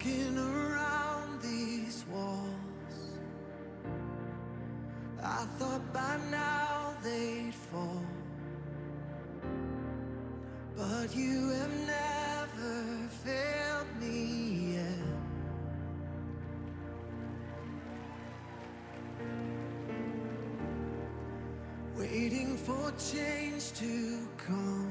walking around these walls. I thought by now they'd fall. But you have never failed me yet. Waiting for change to come.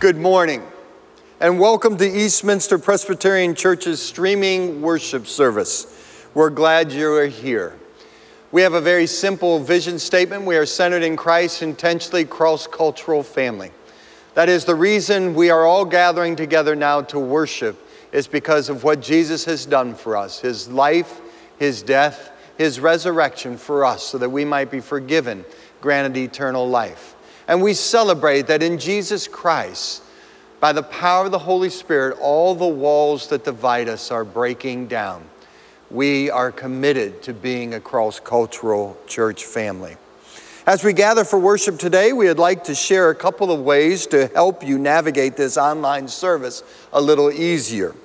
Good morning, and welcome to Eastminster Presbyterian Church's streaming worship service. We're glad you are here. We have a very simple vision statement. We are centered in Christ's intentionally cross cultural family. That is the reason we are all gathering together now to worship, is because of what Jesus has done for us his life, his death, his resurrection for us, so that we might be forgiven, granted eternal life. And we celebrate that in Jesus Christ, by the power of the Holy Spirit, all the walls that divide us are breaking down. We are committed to being a cross cultural church family. As we gather for worship today, we would like to share a couple of ways to help you navigate this online service a little easier.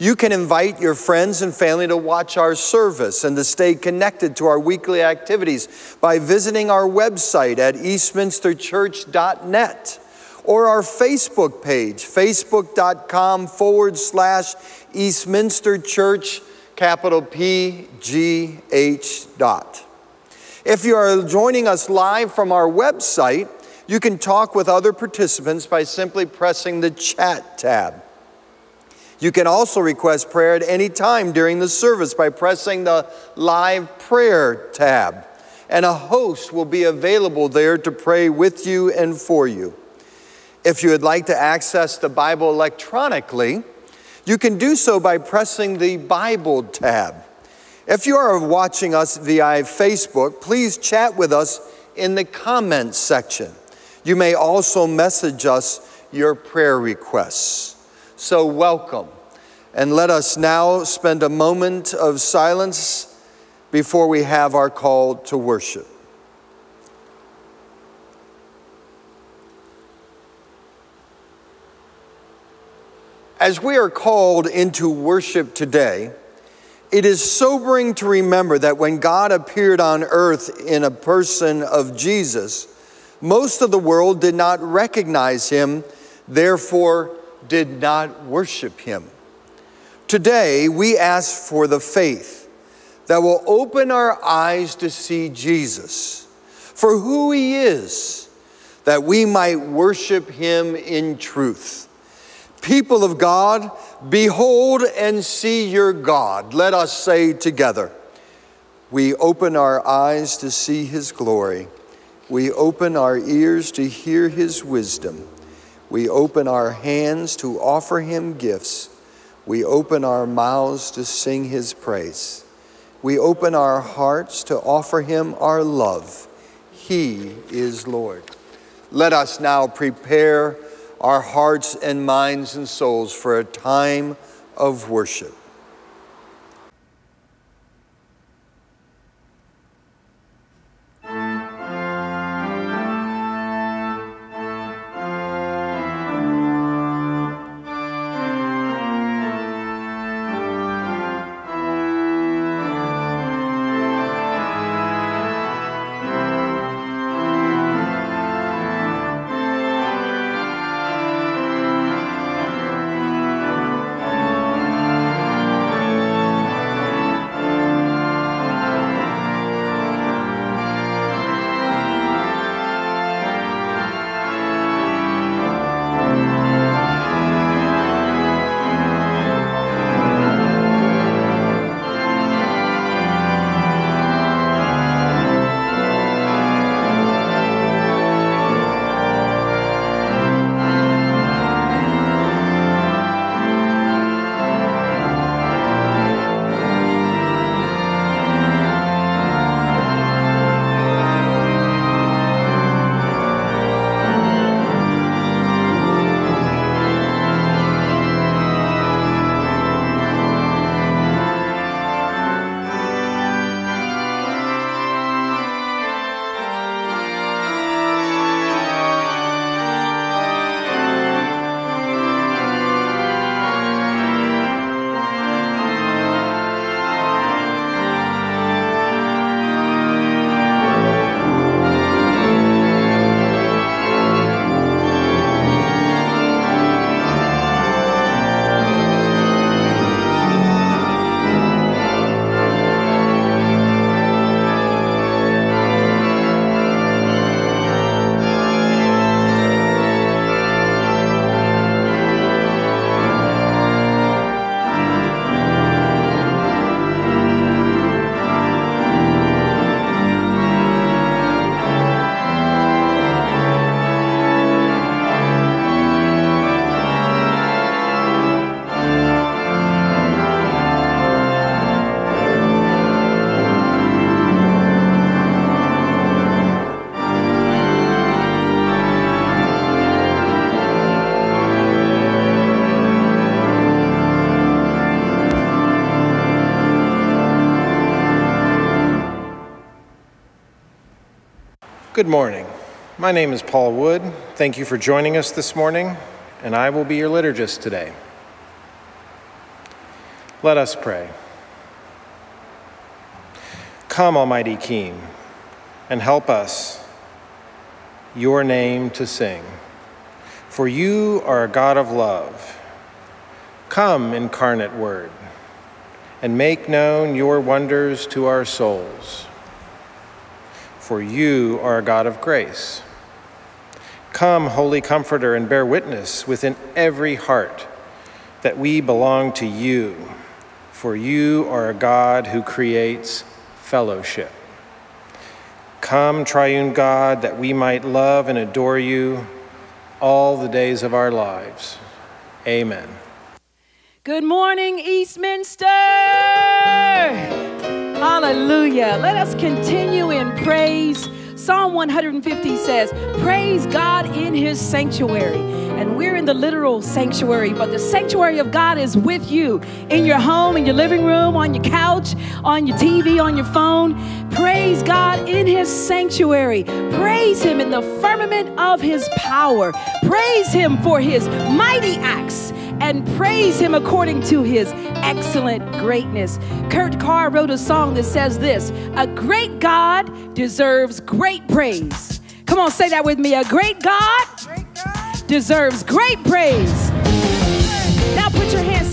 You can invite your friends and family to watch our service and to stay connected to our weekly activities by visiting our website at eastminsterchurch.net or our Facebook page, facebook.com forward slash Eastminster Church, capital P G H dot. If you are joining us live from our website, you can talk with other participants by simply pressing the chat tab. You can also request prayer at any time during the service by pressing the live prayer tab, and a host will be available there to pray with you and for you. If you would like to access the Bible electronically, you can do so by pressing the Bible tab. If you are watching us via Facebook, please chat with us in the comments section. You may also message us your prayer requests. So, welcome. And let us now spend a moment of silence before we have our call to worship. As we are called into worship today, it is sobering to remember that when God appeared on earth in a person of Jesus, most of the world did not recognize him, therefore, did not worship him. Today, we ask for the faith that will open our eyes to see Jesus for who he is, that we might worship him in truth. People of God, behold and see your God. Let us say together, we open our eyes to see his glory. We open our ears to hear his wisdom. We open our hands to offer him gifts. We open our mouths to sing his praise. We open our hearts to offer him our love. He is Lord. Let us now prepare our hearts and minds and souls for a time of worship. Good morning. My name is Paul Wood. Thank you for joining us this morning, and I will be your liturgist today. Let us pray. Come, Almighty King, and help us your name to sing. For you are a God of love. Come, incarnate Word, and make known your wonders to our souls. For you are a God of grace. Come, Holy Comforter, and bear witness within every heart that we belong to you, for you are a God who creates fellowship. Come, triune God, that we might love and adore you all the days of our lives. Amen. Good morning, Eastminster. Hallelujah. Let us continue in praise. Psalm 150 says, Praise God in his sanctuary. And we're in the literal sanctuary, but the sanctuary of God is with you in your home, in your living room, on your couch, on your TV, on your phone. Praise God in his sanctuary. Praise him in the firmament of his power. Praise him for his mighty acts and praise him according to his excellent greatness. Kurt Carr wrote a song that says this A great God deserves great praise. Come on, say that with me. A great God, deserves great praise. Now put your hands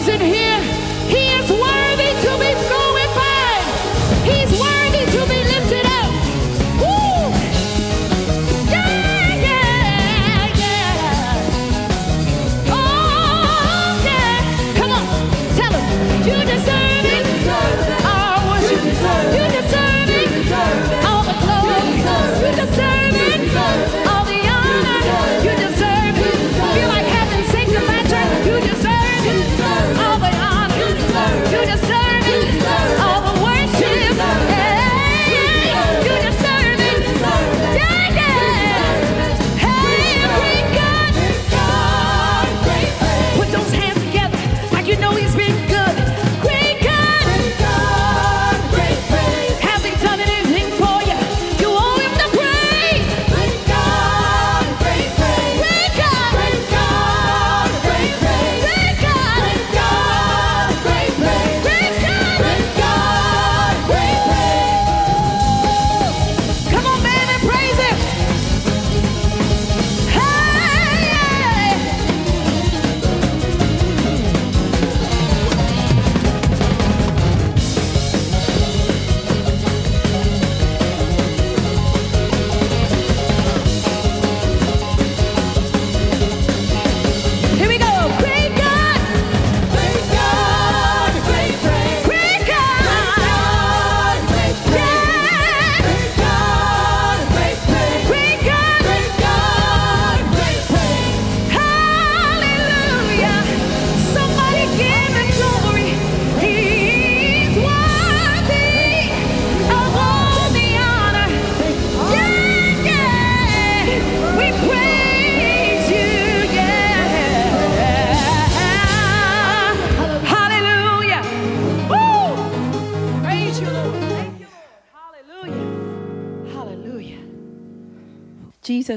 He's in here.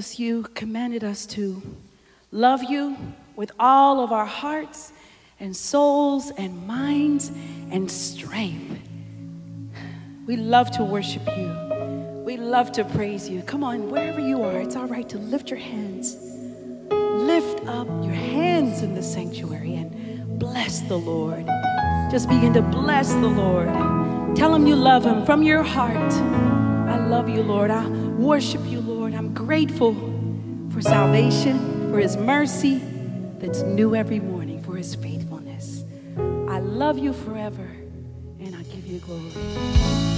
Jesus, you commanded us to love you with all of our hearts and souls and minds and strength. We love to worship you. We love to praise you. Come on, wherever you are, it's all right to lift your hands. Lift up your hands in the sanctuary and bless the Lord. Just begin to bless the Lord. Tell him you love him from your heart. I love you, Lord. I worship you, grateful for salvation, for his mercy that's new every morning, for his faithfulness. I love you forever, and I give you glory.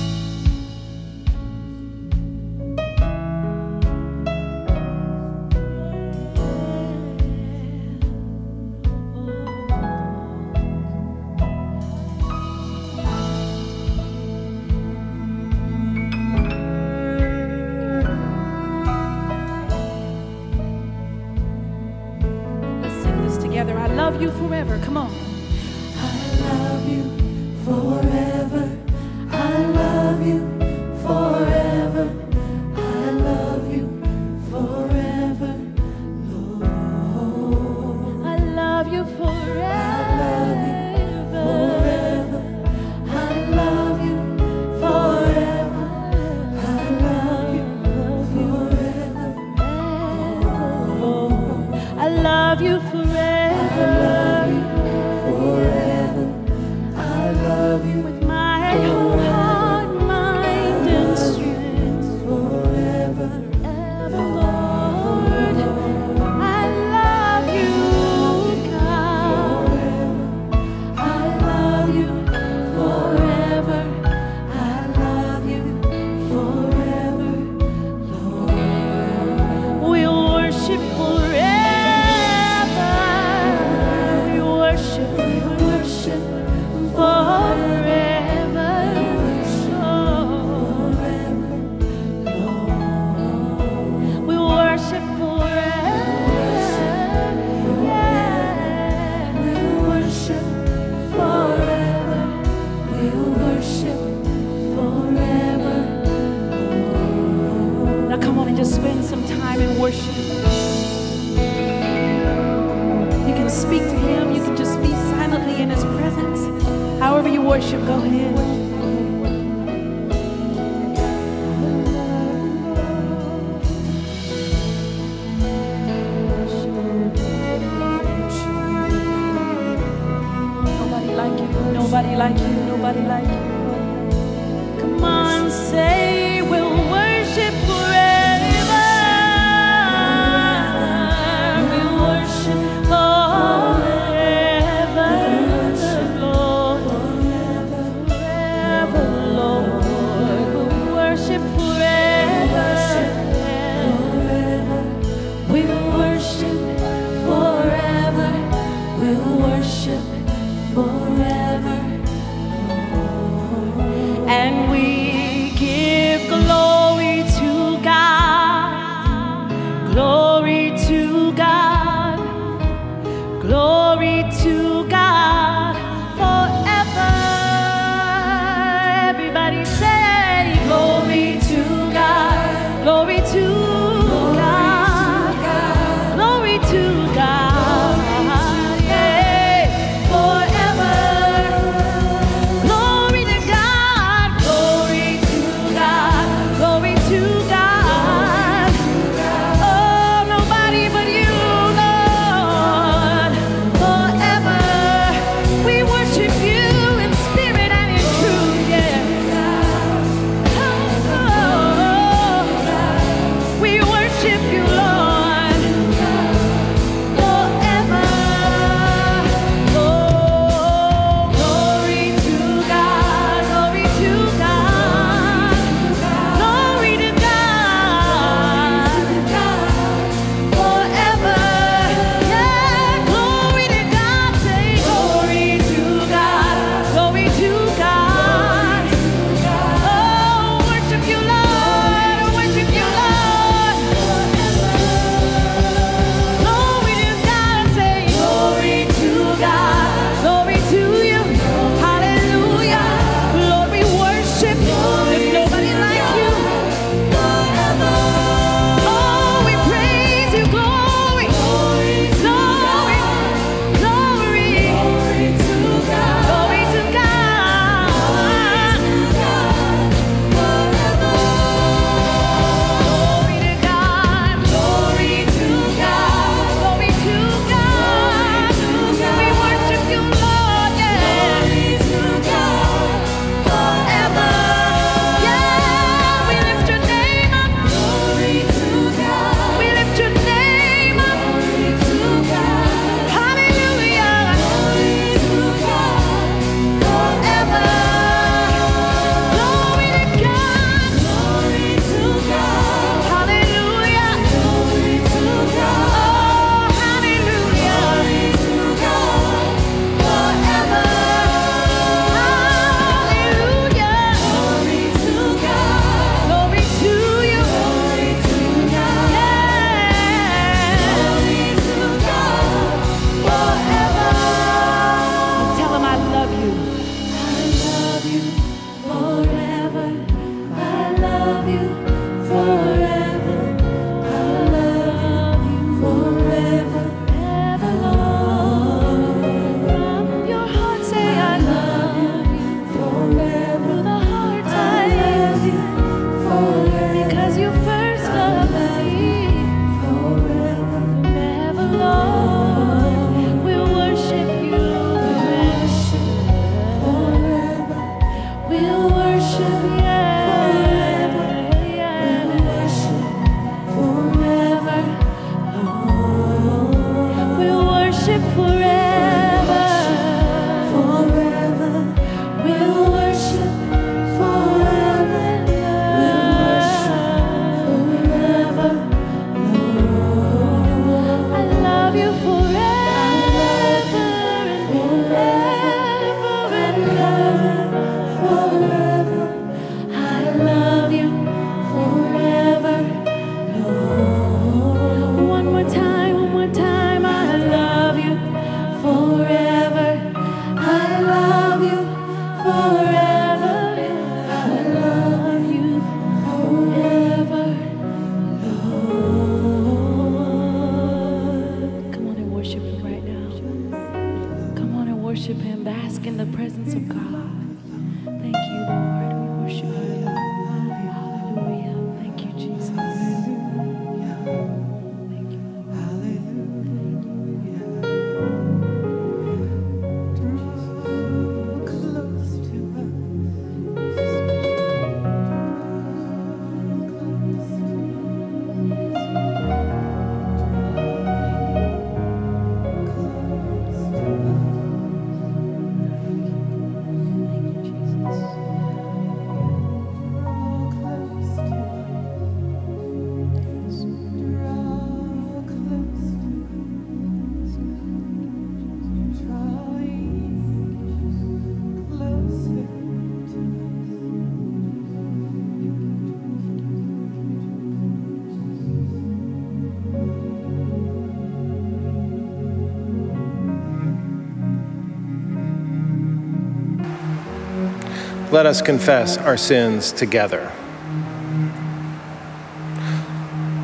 Let us confess our sins together.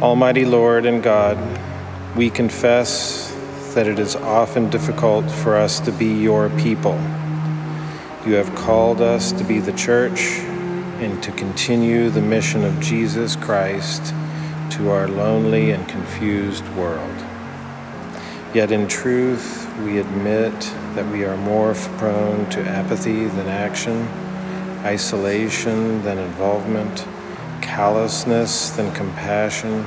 Almighty Lord and God, we confess that it is often difficult for us to be your people. You have called us to be the church and to continue the mission of Jesus Christ to our lonely and confused world. Yet in truth, we admit that we are more prone to apathy than action, isolation than involvement, callousness than compassion,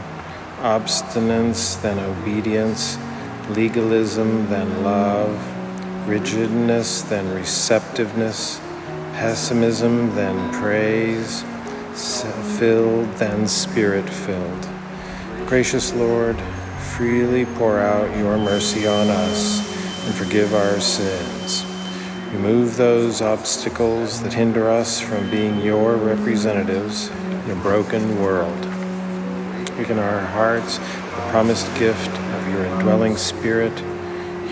obstinance than obedience, legalism than love, rigidness than receptiveness, pessimism than praise, filled than spirit filled. Gracious Lord, freely pour out your mercy on us and forgive our sins. Remove those obstacles that hinder us from being your representatives in a broken world. Quicken our hearts, the promised gift of your indwelling spirit.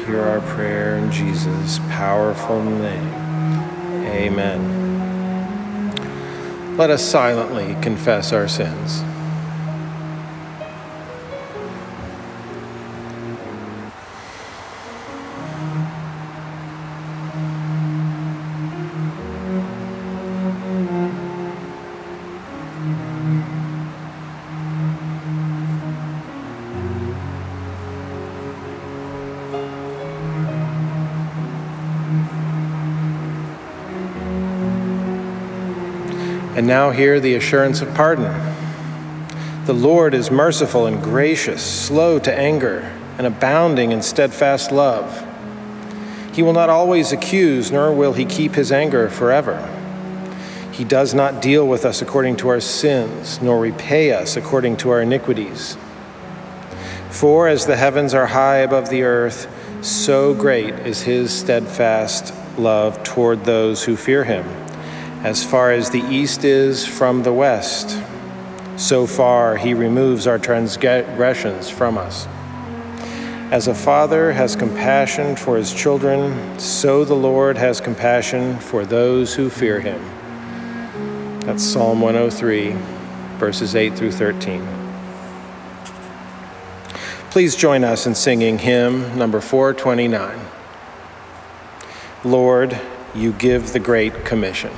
Hear our prayer in Jesus' powerful name. Amen. Let us silently confess our sins. Now hear the assurance of pardon. The Lord is merciful and gracious, slow to anger, and abounding in steadfast love. He will not always accuse, nor will he keep his anger forever. He does not deal with us according to our sins, nor repay us according to our iniquities. For as the heavens are high above the earth, so great is his steadfast love toward those who fear him. As far as the east is from the west, so far he removes our transgressions from us. As a father has compassion for his children, so the Lord has compassion for those who fear him. That's Psalm 103, verses 8 through 13. Please join us in singing hymn number 429. Lord, you give the Great Commission.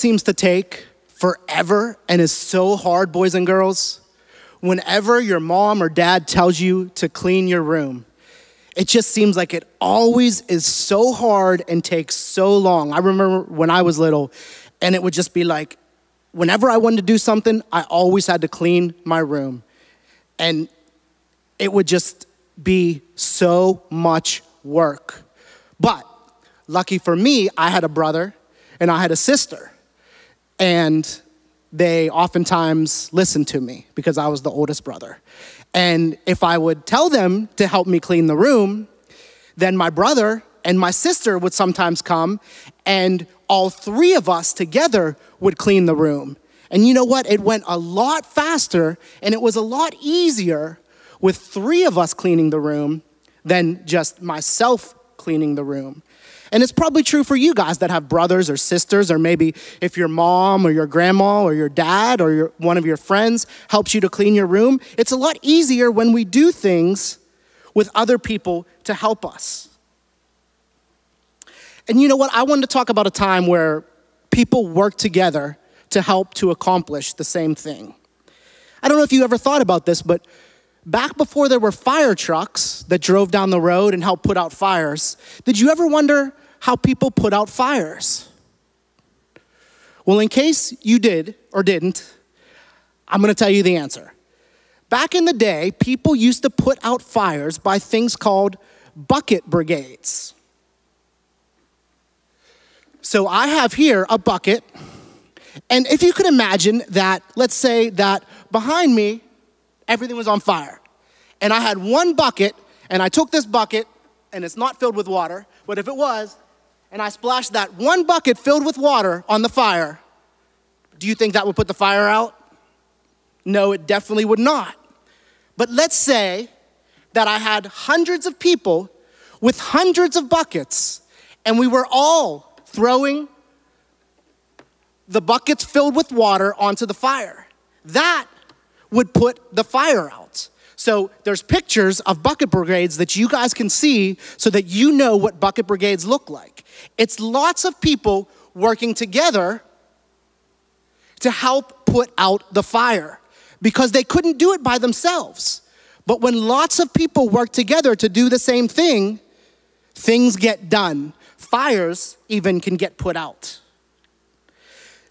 Seems to take forever and is so hard, boys and girls? Whenever your mom or dad tells you to clean your room, it just seems like it always is so hard and takes so long. I remember when I was little, and it would just be like, whenever I wanted to do something, I always had to clean my room. And it would just be so much work. But lucky for me, I had a brother and I had a sister. And they oftentimes listened to me because I was the oldest brother. And if I would tell them to help me clean the room, then my brother and my sister would sometimes come, and all three of us together would clean the room. And you know what? It went a lot faster and it was a lot easier with three of us cleaning the room than just myself cleaning the room. And it's probably true for you guys that have brothers or sisters, or maybe if your mom or your grandma or your dad or your, one of your friends helps you to clean your room. It's a lot easier when we do things with other people to help us. And you know what? I wanted to talk about a time where people work together to help to accomplish the same thing. I don't know if you ever thought about this, but back before there were fire trucks that drove down the road and helped put out fires, did you ever wonder how people put out fires? Well, in case you did or didn't, I'm gonna tell you the answer. Back in the day, people used to put out fires by things called bucket brigades. So I have here a bucket, and if you could imagine that, let's say that behind me, everything was on fire. And I had one bucket, and I took this bucket, and it's not filled with water, but if it was, and I splashed that one bucket filled with water on the fire, do you think that would put the fire out? No, it definitely would not. But let's say that I had hundreds of people with hundreds of buckets, and we were all throwing the buckets filled with water onto the fire. That would put the fire out. So there's pictures of bucket brigades that you guys can see so that you know what bucket brigades look like. It's lots of people working together to help put out the fire because they couldn't do it by themselves. But when lots of people work together to do the same thing, things get done. Fires even can get put out.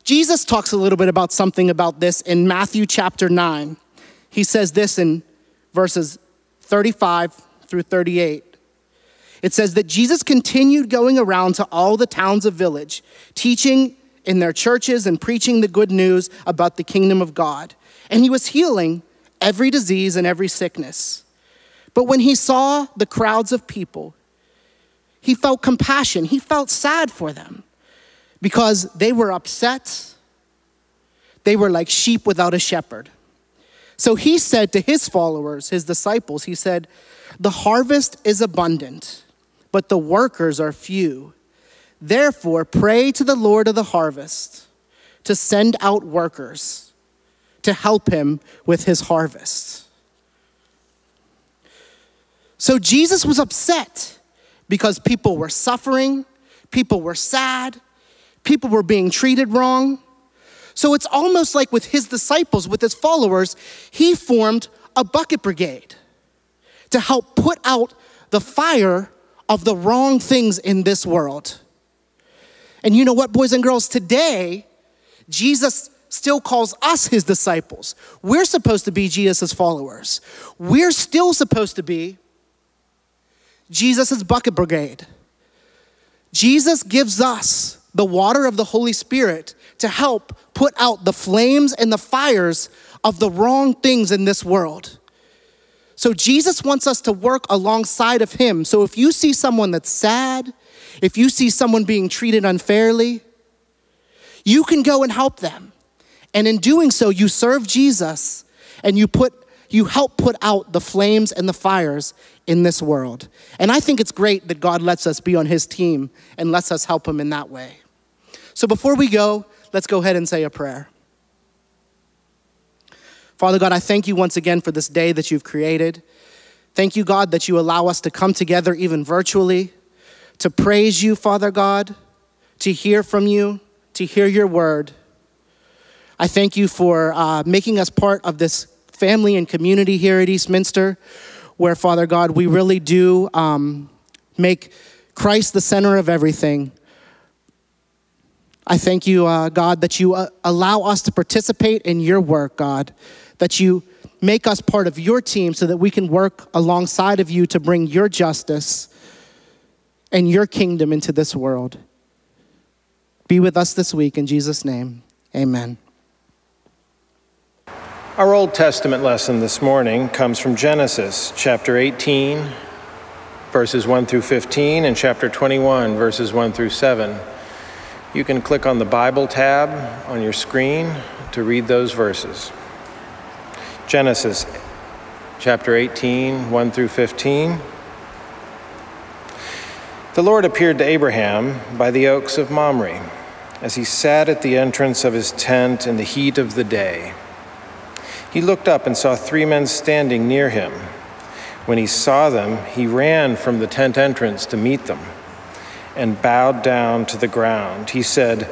Jesus talks a little bit about something about this in Matthew chapter 9. He says this in verses 35 through 38. It says that Jesus continued going around to all the towns of village, teaching in their churches and preaching the good news about the kingdom of God. And he was healing every disease and every sickness. But when he saw the crowds of people, he felt compassion. He felt sad for them because they were upset. They were like sheep without a shepherd. So he said to his followers, his disciples, he said, The harvest is abundant, but the workers are few. Therefore, pray to the Lord of the harvest to send out workers to help him with his harvest. So Jesus was upset because people were suffering, people were sad, people were being treated wrong. So it's almost like with his disciples, with his followers, he formed a bucket brigade to help put out the fire of the wrong things in this world. And you know what, boys and girls, today, Jesus still calls us his disciples. We're supposed to be Jesus' followers. We're still supposed to be Jesus' bucket brigade. Jesus gives us the water of the Holy Spirit to help put out the flames and the fires of the wrong things in this world. So Jesus wants us to work alongside of him. So if you see someone that's sad, if you see someone being treated unfairly, you can go and help them. And in doing so, you serve Jesus and you put you help put out the flames and the fires in this world. And I think it's great that God lets us be on his team and lets us help him in that way. So before we go, let's go ahead and say a prayer. Father God, I thank you once again for this day that you've created. Thank you, God, that you allow us to come together even virtually to praise you, Father God, to hear from you, to hear your word. I thank you for uh, making us part of this family and community here at Eastminster, where, Father God, we really do um, make Christ the center of everything. I thank you, uh, God, that you uh, allow us to participate in your work, God, that you make us part of your team so that we can work alongside of you to bring your justice and your kingdom into this world. Be with us this week in Jesus' name. Amen. Our Old Testament lesson this morning comes from Genesis chapter 18, verses 1 through 15, and chapter 21, verses 1 through 7. You can click on the Bible tab on your screen to read those verses. Genesis chapter 18, 1 through 15. The Lord appeared to Abraham by the oaks of Mamre as he sat at the entrance of his tent in the heat of the day. He looked up and saw three men standing near him. When he saw them, he ran from the tent entrance to meet them and bowed down to the ground. He said,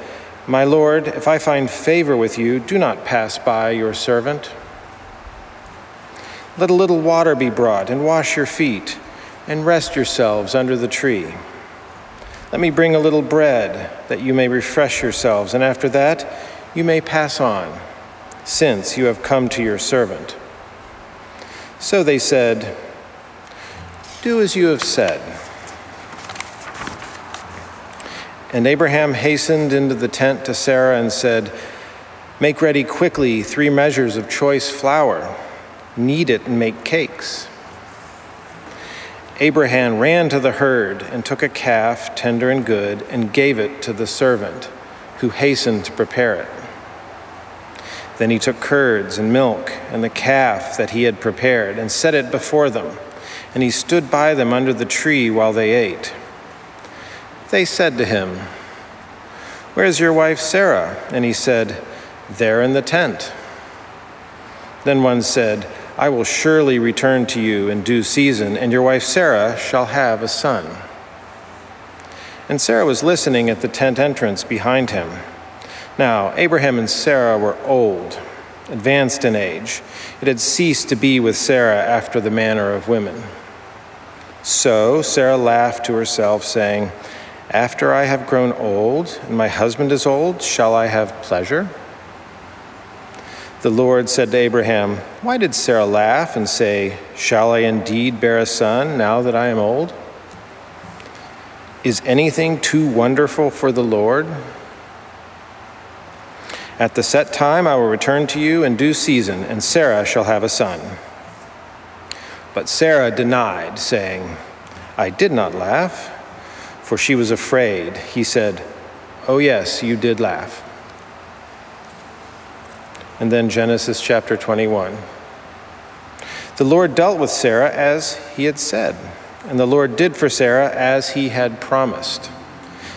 My Lord, if I find favor with you, do not pass by your servant. Let a little water be brought and wash your feet and rest yourselves under the tree. Let me bring a little bread that you may refresh yourselves, and after that you may pass on, since you have come to your servant. So they said, Do as you have said. And Abraham hastened into the tent to Sarah and said, Make ready quickly three measures of choice flour, knead it and make cakes. Abraham ran to the herd and took a calf, tender and good, and gave it to the servant, who hastened to prepare it. Then he took curds and milk and the calf that he had prepared and set it before them, and he stood by them under the tree while they ate. They said to him, Where's your wife Sarah? And he said, There in the tent. Then one said, I will surely return to you in due season, and your wife Sarah shall have a son. And Sarah was listening at the tent entrance behind him. Now, Abraham and Sarah were old, advanced in age. It had ceased to be with Sarah after the manner of women. So Sarah laughed to herself, saying, After I have grown old, and my husband is old, shall I have pleasure? The Lord said to Abraham, Why did Sarah laugh and say, Shall I indeed bear a son now that I am old? Is anything too wonderful for the Lord? At the set time I will return to you in due season, and Sarah shall have a son. But Sarah denied, saying, I did not laugh, for she was afraid. He said, Oh, yes, you did laugh. And then Genesis chapter 21. The Lord dealt with Sarah as he had said, and the Lord did for Sarah as he had promised.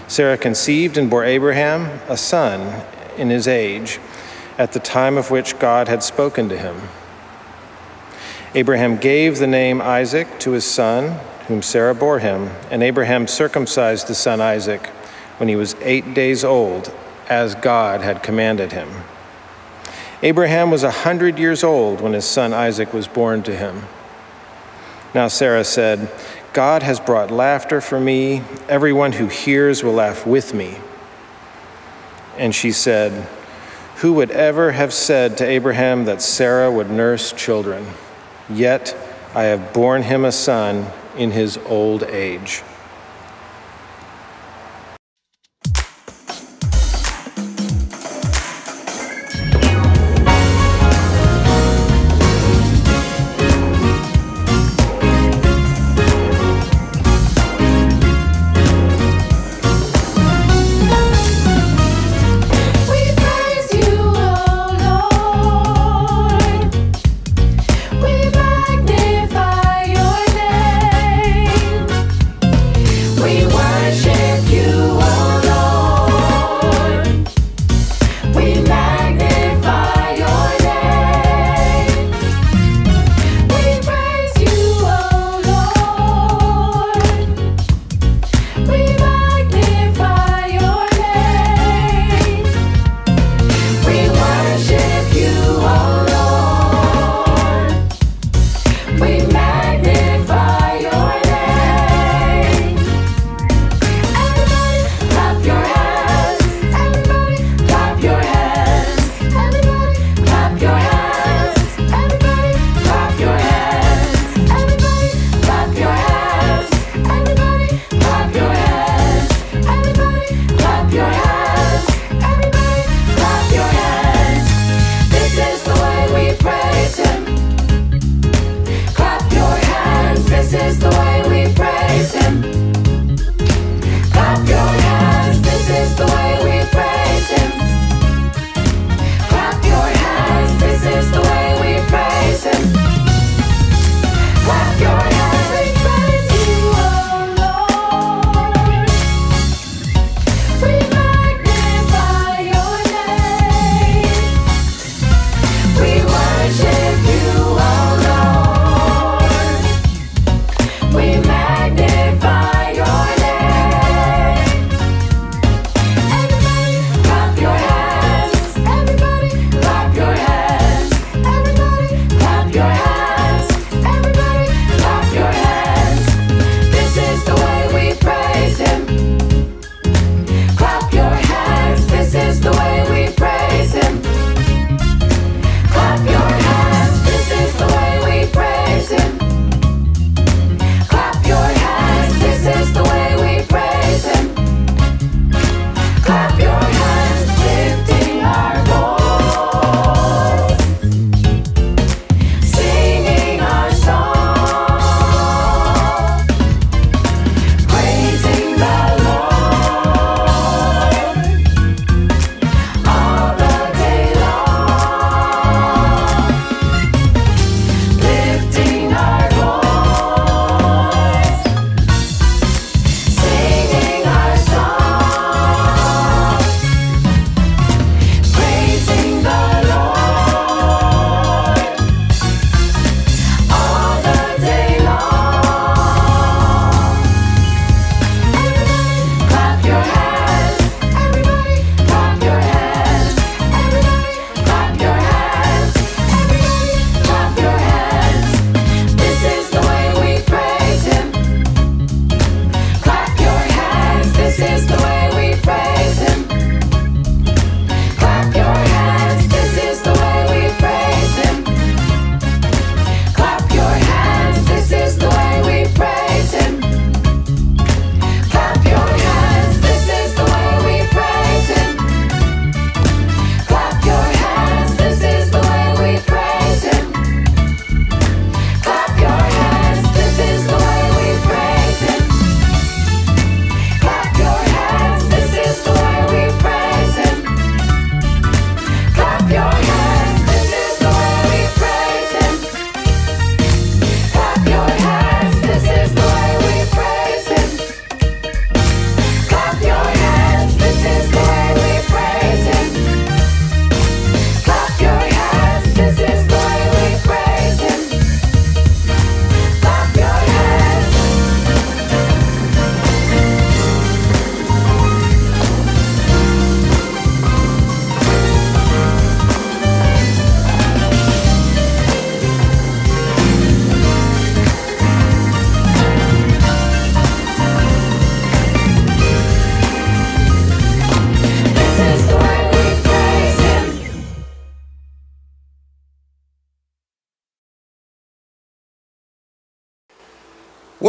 Sarah conceived and bore Abraham a son in his age, at the time of which God had spoken to him. Abraham gave the name Isaac to his son, whom Sarah bore him, and Abraham circumcised the son Isaac when he was eight days old, as God had commanded him. Abraham was a hundred years old when his son Isaac was born to him. Now Sarah said, God has brought laughter for me. Everyone who hears will laugh with me. And she said, Who would ever have said to Abraham that Sarah would nurse children? Yet I have borne him a son in his old age.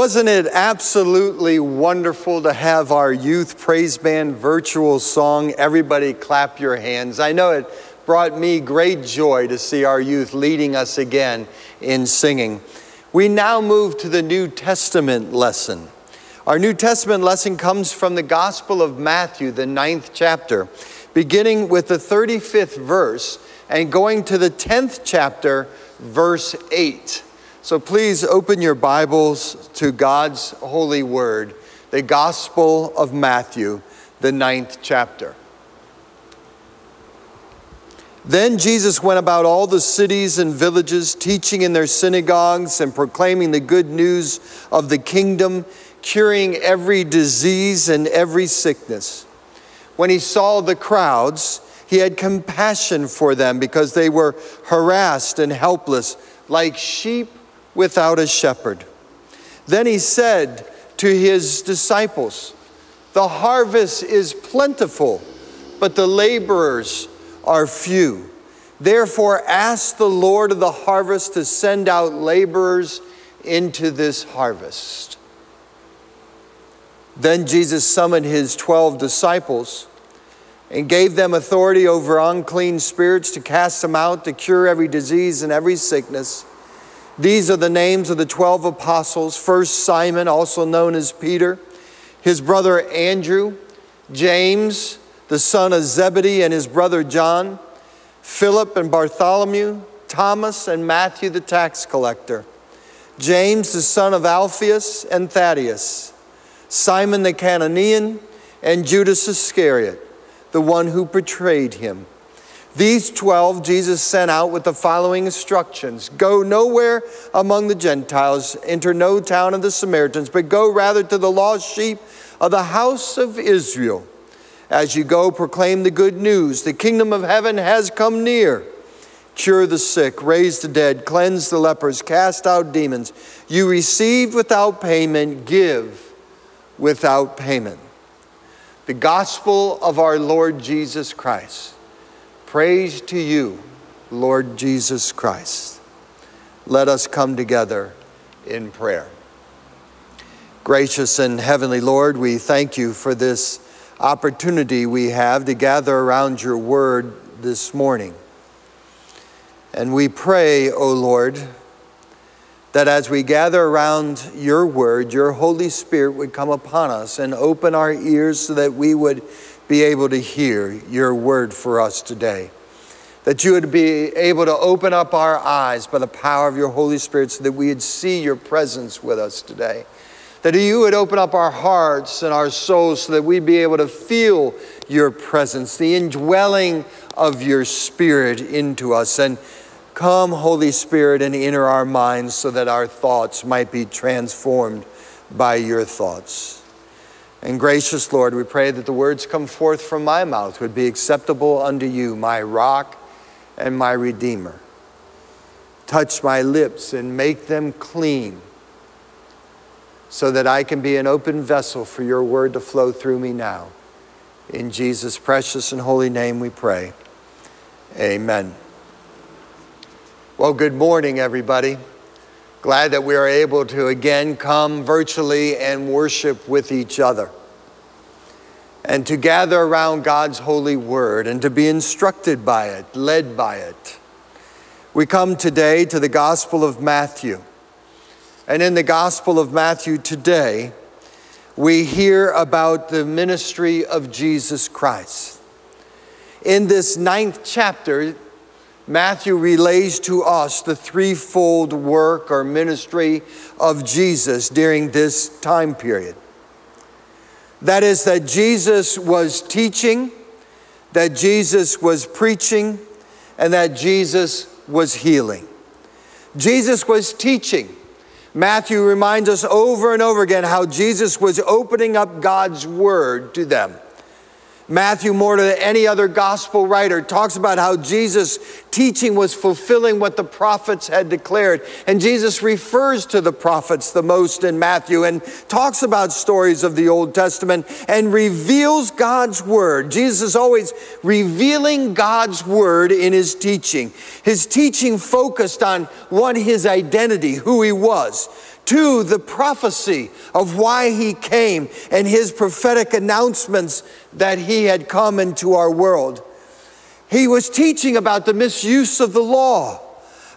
Wasn't it absolutely wonderful to have our youth praise band virtual song? Everybody clap your hands. I know it brought me great joy to see our youth leading us again in singing. We now move to the New Testament lesson. Our New Testament lesson comes from the Gospel of Matthew, the ninth chapter, beginning with the 35th verse and going to the 10th chapter, verse 8. So please open your Bibles to God's holy word, the Gospel of Matthew, the ninth chapter. Then Jesus went about all the cities and villages, teaching in their synagogues and proclaiming the good news of the kingdom, curing every disease and every sickness. When he saw the crowds, he had compassion for them because they were harassed and helpless, like sheep without a shepherd. Then he said to his disciples, The harvest is plentiful, but the laborers are few. Therefore, ask the Lord of the harvest to send out laborers into this harvest. Then Jesus summoned his 12 disciples and gave them authority over unclean spirits to cast them out, to cure every disease and every sickness. These are the names of the 12 apostles. First, Simon, also known as Peter, his brother Andrew, James, the son of Zebedee, and his brother John, Philip and Bartholomew, Thomas and Matthew the tax collector, James, the son of Alphaeus and Thaddeus, Simon the Cananean, and Judas Iscariot, the one who betrayed him. These 12 Jesus sent out with the following instructions Go nowhere among the Gentiles, enter no town of the Samaritans, but go rather to the lost sheep of the house of Israel. As you go, proclaim the good news. The kingdom of heaven has come near. Cure the sick, raise the dead, cleanse the lepers, cast out demons. You receive without payment, give without payment. The gospel of our Lord Jesus Christ. Praise to you, Lord Jesus Christ. Let us come together in prayer. Gracious and heavenly Lord, we thank you for this opportunity we have to gather around your word this morning. And we pray, O Lord, that as we gather around your word, your Holy Spirit would come upon us and open our ears so that we would be able to hear your word for us today. That you would be able to open up our eyes by the power of your Holy Spirit so that we would see your presence with us today. That you would open up our hearts and our souls so that we'd be able to feel your presence, the indwelling of your spirit into us. And come, Holy Spirit, and enter our minds so that our thoughts might be transformed by your thoughts. And gracious Lord, we pray that the words come forth from my mouth would be acceptable unto you, my rock and my redeemer. Touch my lips and make them clean so that I can be an open vessel for your word to flow through me now. In Jesus' precious and holy name we pray. Amen. Well, good morning, everybody. Glad that we are able to again come virtually and worship with each other. And to gather around God's holy word and to be instructed by it, led by it. We come today to the Gospel of Matthew. And in the Gospel of Matthew today, we hear about the ministry of Jesus Christ. In this ninth chapter, Matthew relays to us the threefold work or ministry of Jesus during this time period. That is, that Jesus was teaching, that Jesus was preaching, and that Jesus was healing. Jesus was teaching. Matthew reminds us over and over again how Jesus was opening up God's word to them. Matthew, more than any other gospel writer, talks about how Jesus' teaching was fulfilling what the prophets had declared. And Jesus refers to the prophets the most in Matthew and talks about stories of the Old Testament and reveals God's word. Jesus is always revealing God's word in his teaching. His teaching focused on one, his identity, who he was. Two, the prophecy of why he came and his prophetic announcements that he had come into our world. He was teaching about the misuse of the law,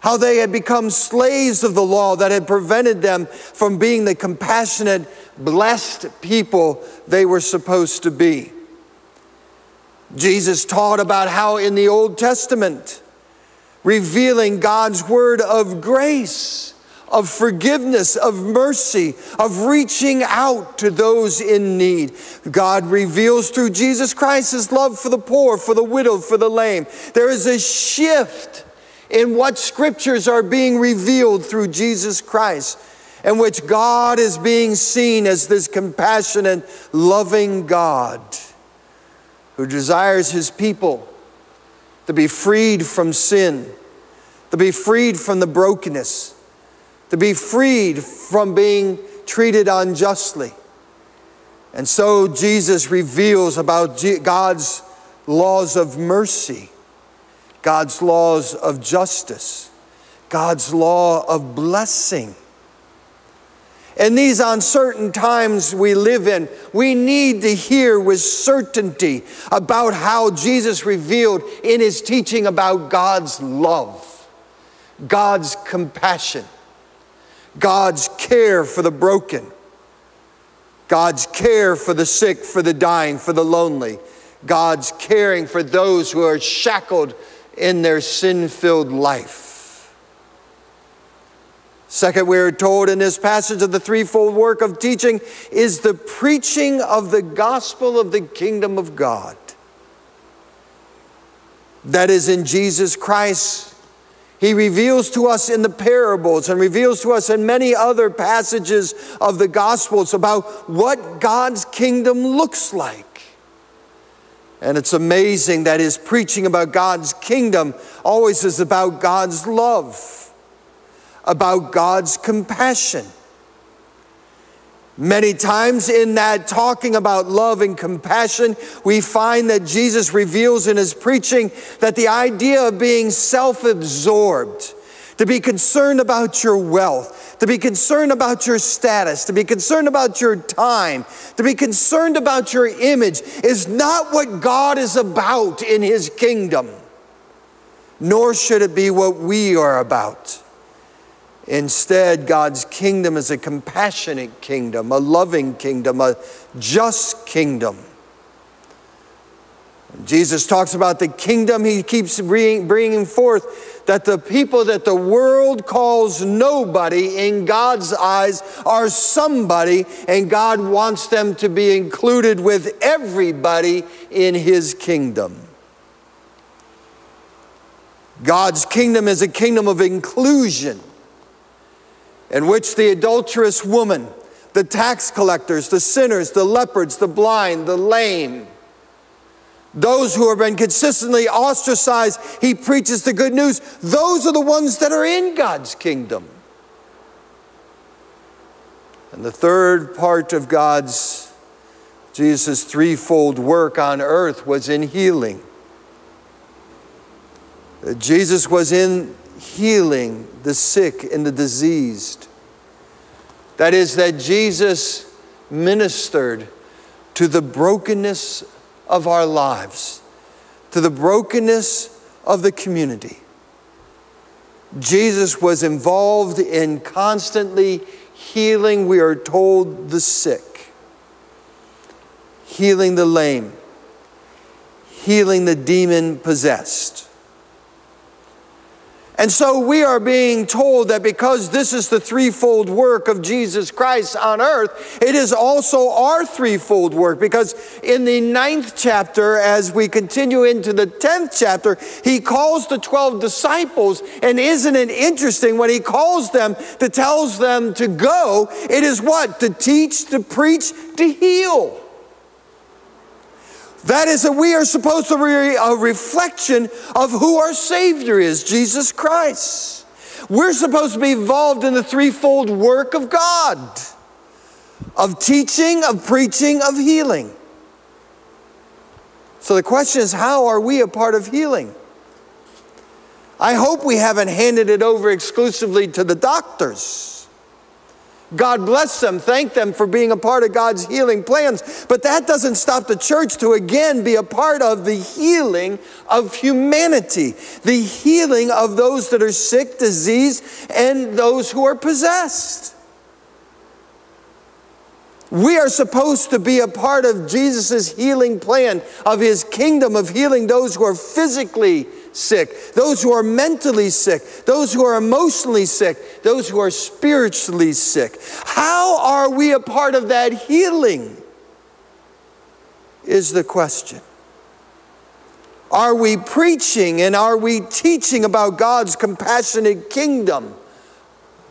how they had become slaves of the law that had prevented them from being the compassionate, blessed people they were supposed to be. Jesus taught about how in the Old Testament, revealing God's word of grace, of forgiveness, of mercy, of reaching out to those in need. God reveals through Jesus Christ his love for the poor, for the widow, for the lame. There is a shift in what scriptures are being revealed through Jesus Christ, in which God is being seen as this compassionate, loving God who desires his people to be freed from sin, to be freed from the brokenness, to be freed from being treated unjustly. And so Jesus reveals about God's laws of mercy, God's laws of justice, God's law of blessing. In these uncertain times we live in, we need to hear with certainty about how Jesus revealed in his teaching about God's love, God's compassion, God's care for the broken, God's care for the sick, for the dying, for the lonely, God's caring for those who are shackled in their sin filled life. Second, we are told in this passage of the threefold work of teaching is the preaching of the gospel of the kingdom of God. That is in Jesus Christ. He reveals to us in the parables and reveals to us in many other passages of the gospels about what God's kingdom looks like. And it's amazing that his preaching about God's kingdom always is about God's love about God's compassion. Many times in that talking about love and compassion, we find that Jesus reveals in his preaching that the idea of being self absorbed, to be concerned about your wealth, to be concerned about your status, to be concerned about your time, to be concerned about your image is not what God is about in his kingdom, nor should it be what we are about. Instead, God's kingdom is a compassionate kingdom, a loving kingdom, a just kingdom. Jesus talks about the kingdom, he keeps bringing forth that the people that the world calls nobody in God's eyes are somebody, and God wants them to be included with everybody in his kingdom. God's kingdom is a kingdom of inclusion in which the adulterous woman, the tax collectors, the sinners, the leopards, the blind, the lame, those who have been consistently ostracized, he preaches the good news. Those are the ones that are in God's kingdom. And the third part of God's, Jesus' threefold work on earth was in healing. Jesus was in healing the sick and the diseased. That is, that Jesus ministered to the brokenness of our lives, to the brokenness of the community. Jesus was involved in constantly healing, we are told, the sick, healing the lame, healing the demon possessed. And so we are being told that because this is the threefold work of Jesus Christ on earth, it is also our threefold work. Because in the ninth chapter, as we continue into the tenth chapter, he calls the 12 disciples. And isn't it interesting when he calls them to tells them to go? It is what? To teach, to preach, to heal. That is that we are supposed to be a reflection of who our Savior is, Jesus Christ. We're supposed to be involved in the threefold work of God of teaching, of preaching, of healing. So the question is how are we a part of healing? I hope we haven't handed it over exclusively to the doctors. God bless them, thank them for being a part of God's healing plans. But that doesn't stop the church to again be a part of the healing of humanity, the healing of those that are sick, diseased, and those who are possessed. We are supposed to be a part of Jesus' healing plan, of his kingdom of healing those who are physically sick, those who are mentally sick, those who are emotionally sick, those who are spiritually sick. How are we a part of that healing? Is the question. Are we preaching and are we teaching about God's compassionate kingdom,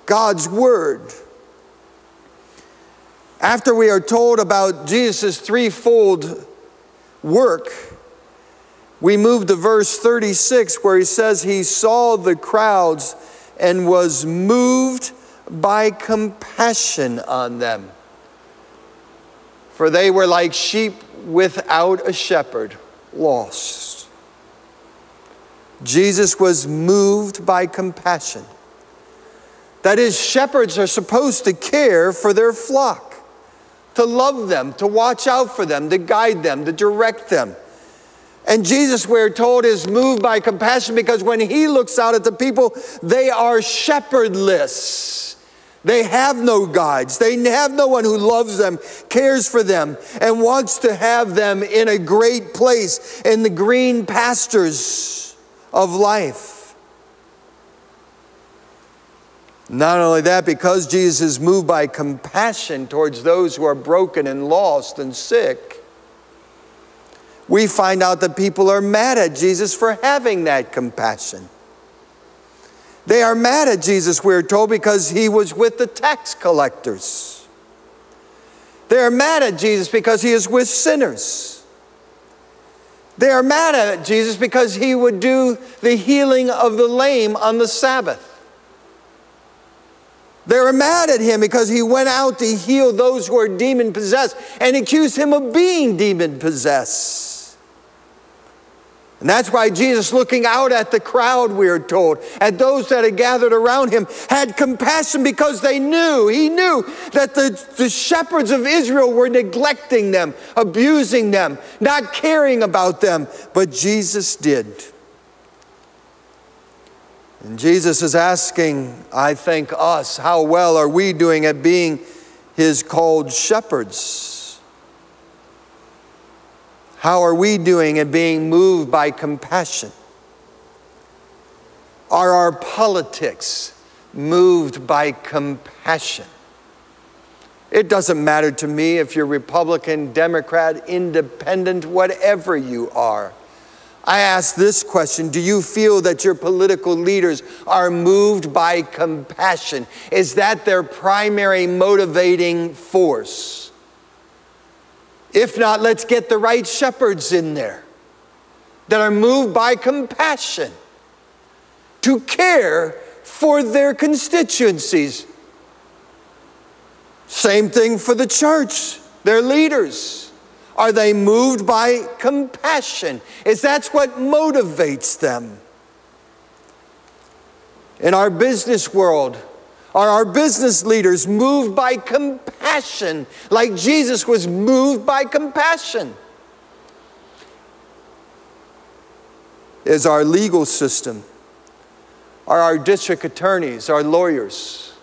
God's word? After we are told about Jesus' threefold work, we move to verse 36 where he says he saw the crowds and was moved by compassion on them. For they were like sheep without a shepherd, lost. Jesus was moved by compassion. That is, shepherds are supposed to care for their flock to love them, to watch out for them, to guide them, to direct them. And Jesus, we're told, is moved by compassion because when he looks out at the people, they are shepherdless. They have no guides. They have no one who loves them, cares for them, and wants to have them in a great place in the green pastures of life. Not only that, because Jesus is moved by compassion towards those who are broken and lost and sick, we find out that people are mad at Jesus for having that compassion. They are mad at Jesus, we're told, because he was with the tax collectors. They are mad at Jesus because he is with sinners. They are mad at Jesus because he would do the healing of the lame on the Sabbath. They were mad at him because he went out to heal those who are demon possessed and accused him of being demon possessed. And that's why Jesus, looking out at the crowd, we are told, at those that had gathered around him, had compassion because they knew, he knew that the, the shepherds of Israel were neglecting them, abusing them, not caring about them. But Jesus did. And Jesus is asking, I think, us, how well are we doing at being his called shepherds? How are we doing at being moved by compassion? Are our politics moved by compassion? It doesn't matter to me if you're Republican, Democrat, Independent, whatever you are. I ask this question Do you feel that your political leaders are moved by compassion? Is that their primary motivating force? If not, let's get the right shepherds in there that are moved by compassion to care for their constituencies. Same thing for the church, their leaders. Are they moved by compassion? Is that's what motivates them? In our business world, are our business leaders moved by compassion like Jesus was moved by compassion? Is our legal system, are our district attorneys, our lawyers,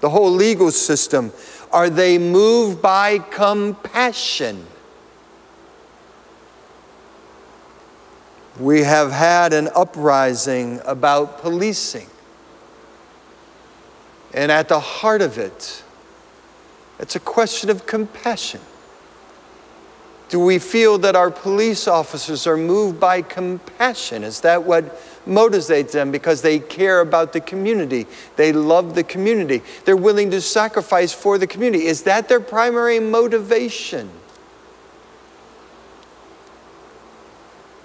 the whole legal system, are they moved by compassion? We have had an uprising about policing. And at the heart of it, it's a question of compassion. Do we feel that our police officers are moved by compassion? Is that what motivates them because they care about the community? They love the community. They're willing to sacrifice for the community. Is that their primary motivation?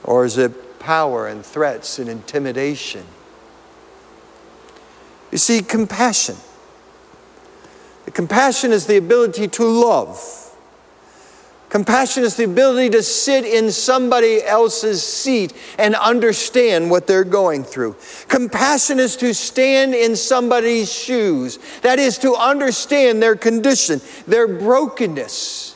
Or is it power and threats and intimidation? You see, compassion. Compassion is the ability to love. Compassion is the ability to sit in somebody else's seat and understand what they're going through. Compassion is to stand in somebody's shoes. That is to understand their condition, their brokenness.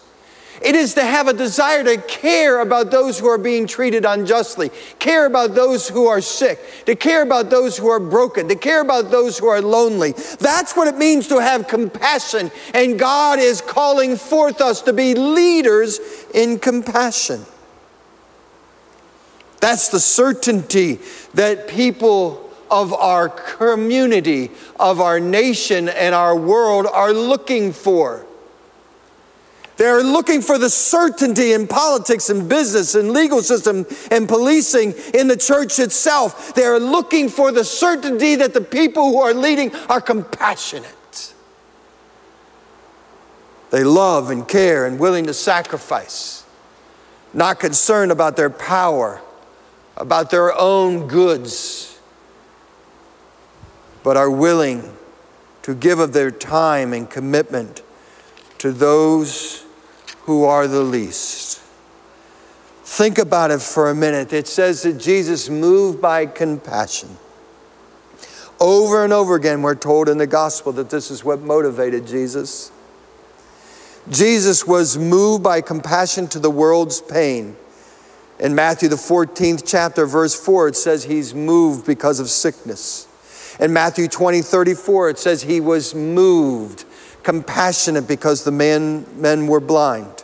It is to have a desire to care about those who are being treated unjustly, care about those who are sick, to care about those who are broken, to care about those who are lonely. That's what it means to have compassion. And God is calling forth us to be leaders in compassion. That's the certainty that people of our community, of our nation, and our world are looking for. They're looking for the certainty in politics and business and legal system and policing in the church itself. They're looking for the certainty that the people who are leading are compassionate. They love and care and willing to sacrifice, not concerned about their power, about their own goods, but are willing to give of their time and commitment to those who are the least. Think about it for a minute. It says that Jesus moved by compassion. Over and over again, we're told in the gospel that this is what motivated Jesus. Jesus was moved by compassion to the world's pain. In Matthew, the 14th chapter, verse 4, it says he's moved because of sickness. In Matthew 20, 34, it says he was moved compassionate because the man, men were blind.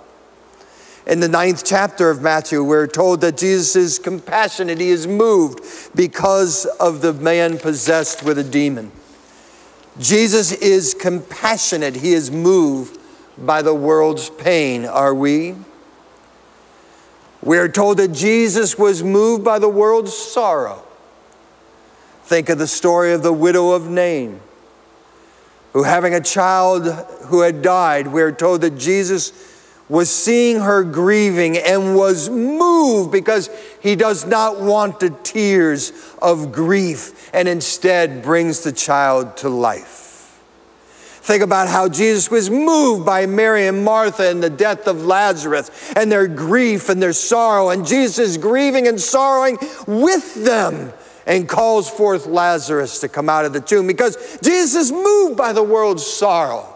In the ninth chapter of Matthew, we're told that Jesus is compassionate. He is moved because of the man possessed with a demon. Jesus is compassionate. He is moved by the world's pain. Are we? We're told that Jesus was moved by the world's sorrow. Think of the story of the widow of Nain who, having a child who had died, we are told that Jesus was seeing her grieving and was moved because he does not want the tears of grief and instead brings the child to life. Think about how Jesus was moved by Mary and Martha and the death of Lazarus and their grief and their sorrow, and Jesus is grieving and sorrowing with them and calls forth Lazarus to come out of the tomb because Jesus is moved by the world's sorrow.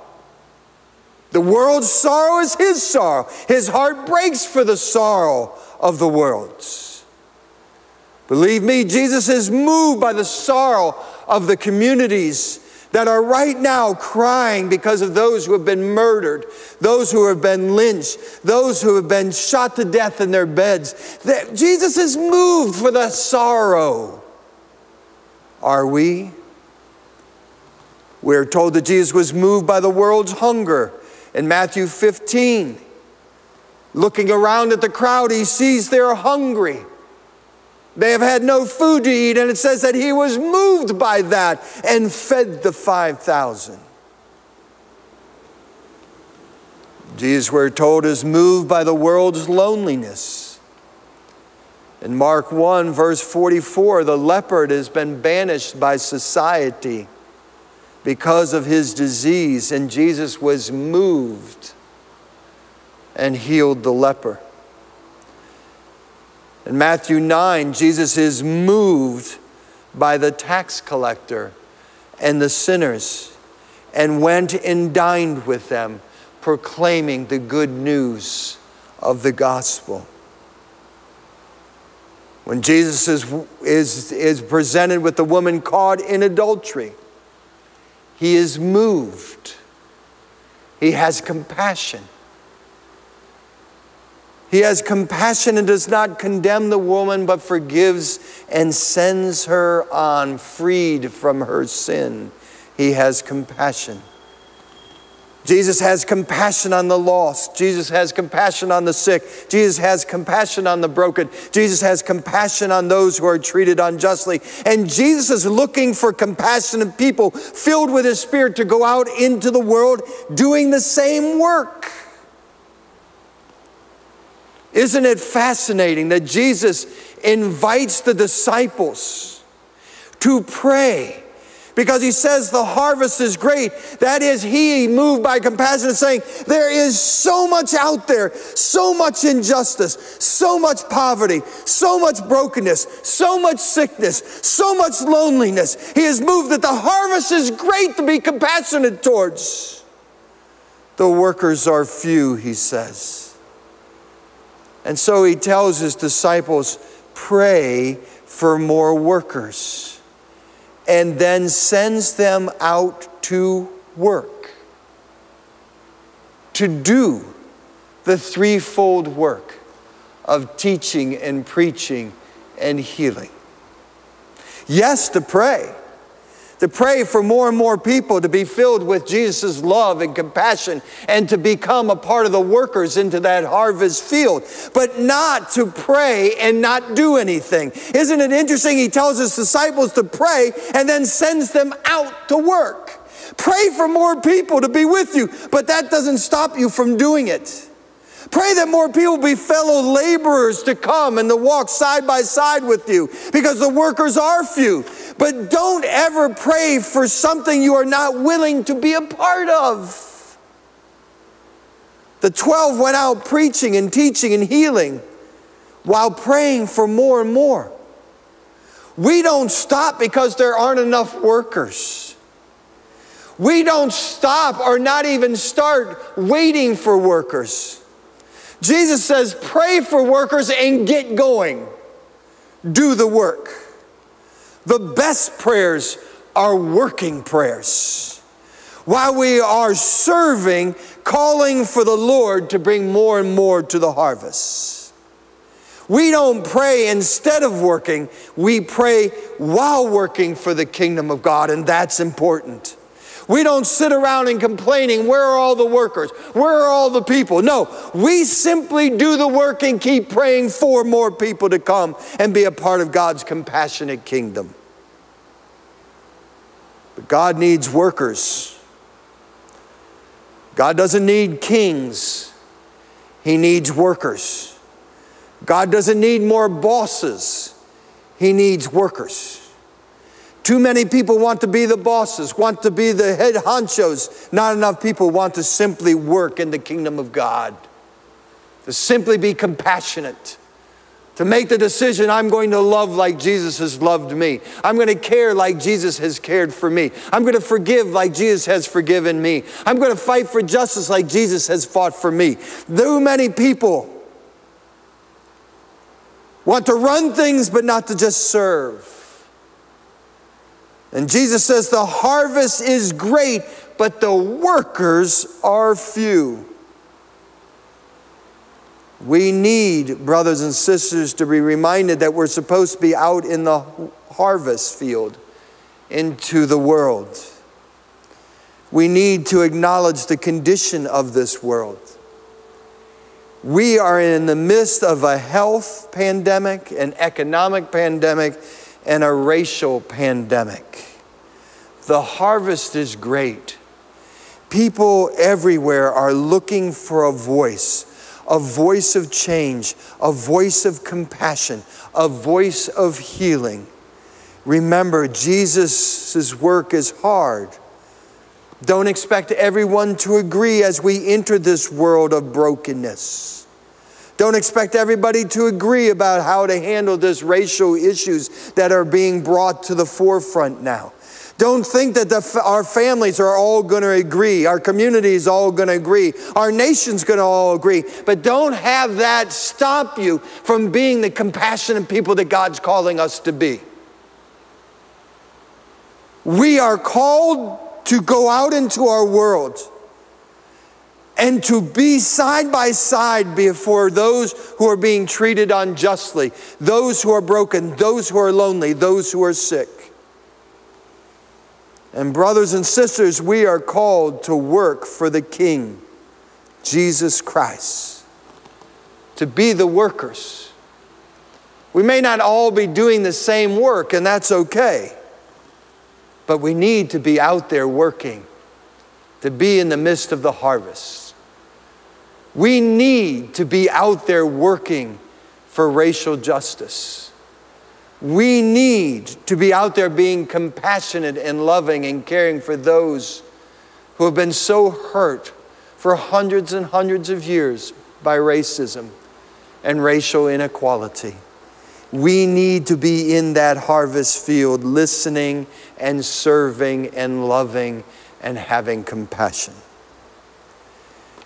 The world's sorrow is his sorrow. His heart breaks for the sorrow of the world's. Believe me, Jesus is moved by the sorrow of the communities that are right now crying because of those who have been murdered, those who have been lynched, those who have been shot to death in their beds. Jesus is moved for the sorrow. Are we? We're told that Jesus was moved by the world's hunger. In Matthew 15, looking around at the crowd, he sees they're hungry. They have had no food to eat, and it says that he was moved by that and fed the 5,000. Jesus, we're told, is moved by the world's loneliness. In Mark 1, verse 44, the leopard has been banished by society because of his disease, and Jesus was moved and healed the leper. In Matthew 9, Jesus is moved by the tax collector and the sinners and went and dined with them, proclaiming the good news of the gospel. When Jesus is, is, is presented with the woman caught in adultery, he is moved. He has compassion. He has compassion and does not condemn the woman, but forgives and sends her on, freed from her sin. He has compassion. Jesus has compassion on the lost. Jesus has compassion on the sick. Jesus has compassion on the broken. Jesus has compassion on those who are treated unjustly. And Jesus is looking for compassionate people filled with His Spirit to go out into the world doing the same work. Isn't it fascinating that Jesus invites the disciples to pray because he says the harvest is great. That is, he moved by compassion, saying, There is so much out there, so much injustice, so much poverty, so much brokenness, so much sickness, so much loneliness. He has moved that the harvest is great to be compassionate towards. The workers are few, he says. And so he tells his disciples, Pray for more workers and then sends them out to work, to do the threefold work of teaching and preaching and healing. Yes, to pray. To pray for more and more people to be filled with Jesus' love and compassion and to become a part of the workers into that harvest field, but not to pray and not do anything. Isn't it interesting? He tells his disciples to pray and then sends them out to work. Pray for more people to be with you, but that doesn't stop you from doing it. Pray that more people be fellow laborers to come and to walk side by side with you because the workers are few. But don't ever pray for something you are not willing to be a part of. The 12 went out preaching and teaching and healing while praying for more and more. We don't stop because there aren't enough workers. We don't stop or not even start waiting for workers. Jesus says, pray for workers and get going. Do the work. The best prayers are working prayers. While we are serving, calling for the Lord to bring more and more to the harvest. We don't pray instead of working, we pray while working for the kingdom of God, and that's important. We don't sit around and complaining, where are all the workers? Where are all the people? No, we simply do the work and keep praying for more people to come and be a part of God's compassionate kingdom. But God needs workers. God doesn't need kings, He needs workers. God doesn't need more bosses, He needs workers. Too many people want to be the bosses, want to be the head honchos. Not enough people want to simply work in the kingdom of God, to simply be compassionate, to make the decision I'm going to love like Jesus has loved me. I'm going to care like Jesus has cared for me. I'm going to forgive like Jesus has forgiven me. I'm going to fight for justice like Jesus has fought for me. Too many people want to run things but not to just serve. And Jesus says, The harvest is great, but the workers are few. We need, brothers and sisters, to be reminded that we're supposed to be out in the harvest field into the world. We need to acknowledge the condition of this world. We are in the midst of a health pandemic, an economic pandemic, and a racial pandemic. The harvest is great. People everywhere are looking for a voice, a voice of change, a voice of compassion, a voice of healing. Remember, Jesus' work is hard. Don't expect everyone to agree as we enter this world of brokenness. Don't expect everybody to agree about how to handle this racial issues that are being brought to the forefront now. Don't think that the, our families are all going to agree. Our community is all going to agree. Our nation's going to all agree. But don't have that stop you from being the compassionate people that God's calling us to be. We are called to go out into our world and to be side by side before those who are being treated unjustly, those who are broken, those who are lonely, those who are sick. And, brothers and sisters, we are called to work for the King, Jesus Christ, to be the workers. We may not all be doing the same work, and that's okay. But we need to be out there working, to be in the midst of the harvest. We need to be out there working for racial justice. We need to be out there being compassionate and loving and caring for those who have been so hurt for hundreds and hundreds of years by racism and racial inequality. We need to be in that harvest field, listening and serving and loving and having compassion.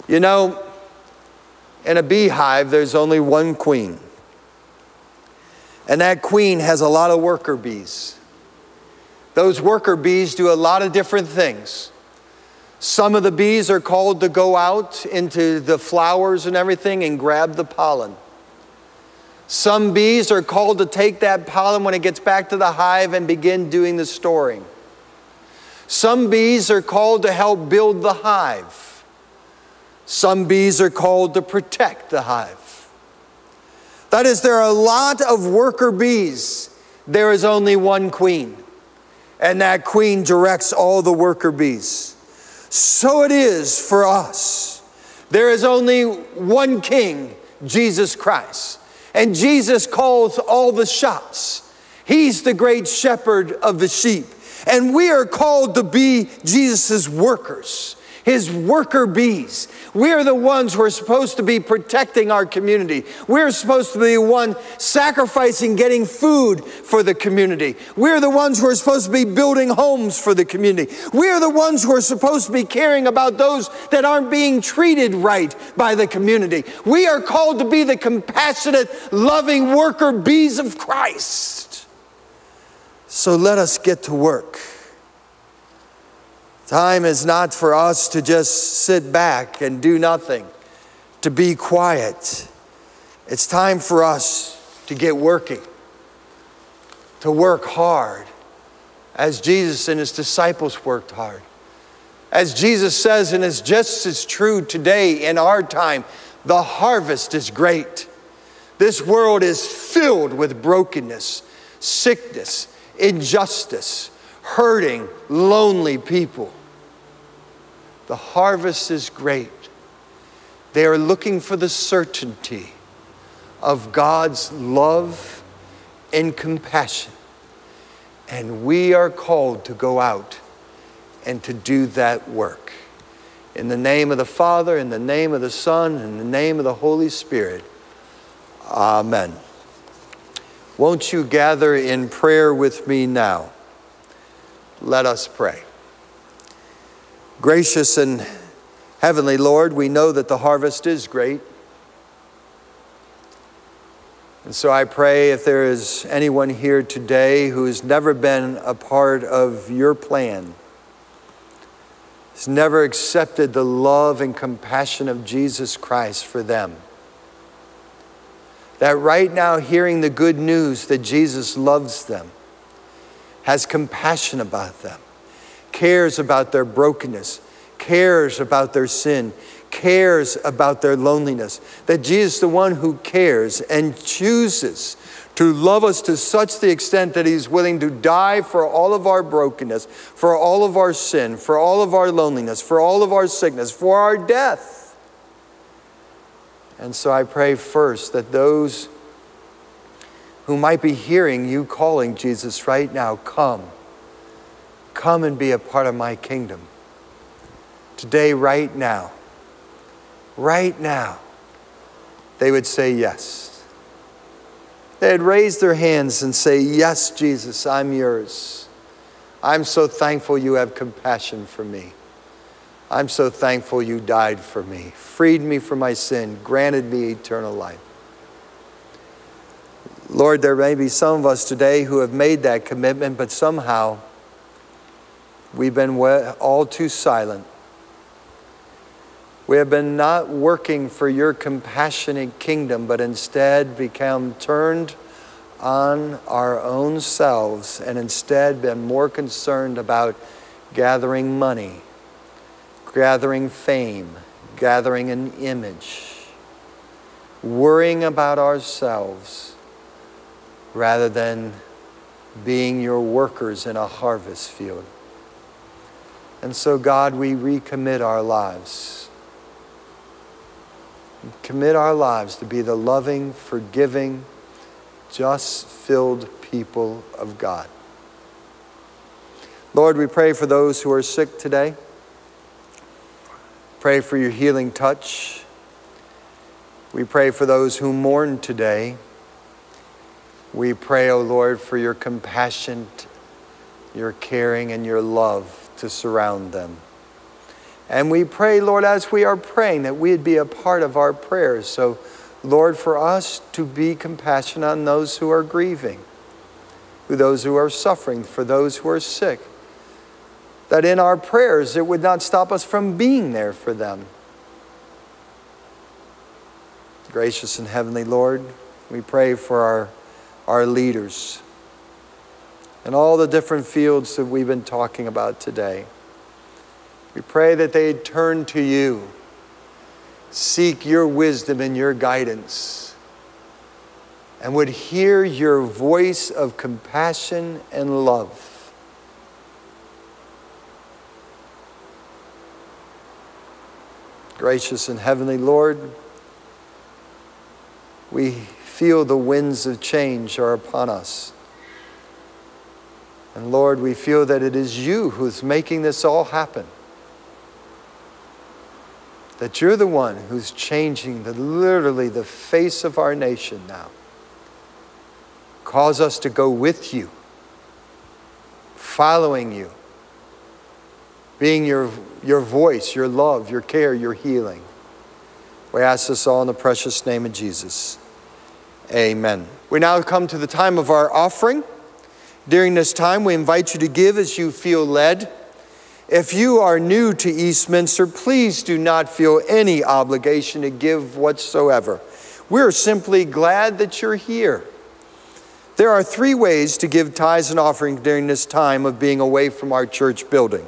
You know, in a beehive, there's only one queen. And that queen has a lot of worker bees. Those worker bees do a lot of different things. Some of the bees are called to go out into the flowers and everything and grab the pollen. Some bees are called to take that pollen when it gets back to the hive and begin doing the storing. Some bees are called to help build the hive. Some bees are called to protect the hive. That is, there are a lot of worker bees. There is only one queen, and that queen directs all the worker bees. So it is for us. There is only one king, Jesus Christ. And Jesus calls all the shots. He's the great shepherd of the sheep. And we are called to be Jesus' workers, his worker bees. We are the ones who are supposed to be protecting our community. We're supposed to be the one sacrificing getting food for the community. We're the ones who are supposed to be building homes for the community. We're the ones who are supposed to be caring about those that aren't being treated right by the community. We are called to be the compassionate, loving worker bees of Christ. So let us get to work. Time is not for us to just sit back and do nothing, to be quiet. It's time for us to get working, to work hard, as Jesus and his disciples worked hard. As Jesus says, and it's just as true today in our time, the harvest is great. This world is filled with brokenness, sickness, injustice, hurting, lonely people. The harvest is great. They are looking for the certainty of God's love and compassion. And we are called to go out and to do that work. In the name of the Father, in the name of the Son, in the name of the Holy Spirit. Amen. Won't you gather in prayer with me now? Let us pray. Gracious and heavenly Lord, we know that the harvest is great. And so I pray if there is anyone here today who has never been a part of your plan, has never accepted the love and compassion of Jesus Christ for them, that right now, hearing the good news that Jesus loves them, has compassion about them, cares about their brokenness, cares about their sin, cares about their loneliness. That Jesus the one who cares and chooses to love us to such the extent that he's willing to die for all of our brokenness, for all of our sin, for all of our loneliness, for all of our sickness, for our death. And so I pray first that those who might be hearing you calling Jesus right now, come. Come and be a part of my kingdom. Today, right now, right now, they would say yes. They'd raise their hands and say, Yes, Jesus, I'm yours. I'm so thankful you have compassion for me. I'm so thankful you died for me, freed me from my sin, granted me eternal life. Lord, there may be some of us today who have made that commitment, but somehow we've been all too silent. We have been not working for your compassionate kingdom, but instead become turned on our own selves and instead been more concerned about gathering money, gathering fame, gathering an image, worrying about ourselves rather than being your workers in a harvest field. And so, God, we recommit our lives. Commit our lives to be the loving, forgiving, just filled people of God. Lord, we pray for those who are sick today. Pray for your healing touch. We pray for those who mourn today. We pray, O Lord, for your compassion, your caring, and your love to surround them. And we pray, Lord, as we are praying, that we'd be a part of our prayers. So, Lord, for us to be compassionate on those who are grieving, for those who are suffering, for those who are sick. That in our prayers, it would not stop us from being there for them. Gracious and heavenly Lord, we pray for our, our leaders and all the different fields that we've been talking about today. We pray that they turn to you, seek your wisdom and your guidance, and would hear your voice of compassion and love. Gracious and heavenly Lord, we feel the winds of change are upon us. And Lord, we feel that it is you who's making this all happen. That you're the one who's changing the, literally the face of our nation now. Cause us to go with you, following you, being your, your voice, your love, your care, your healing. We ask this all in the precious name of Jesus. Amen. We now come to the time of our offering. During this time, we invite you to give as you feel led. If you are new to Eastminster, please do not feel any obligation to give whatsoever. We're simply glad that you're here. There are three ways to give tithes and offerings during this time of being away from our church building.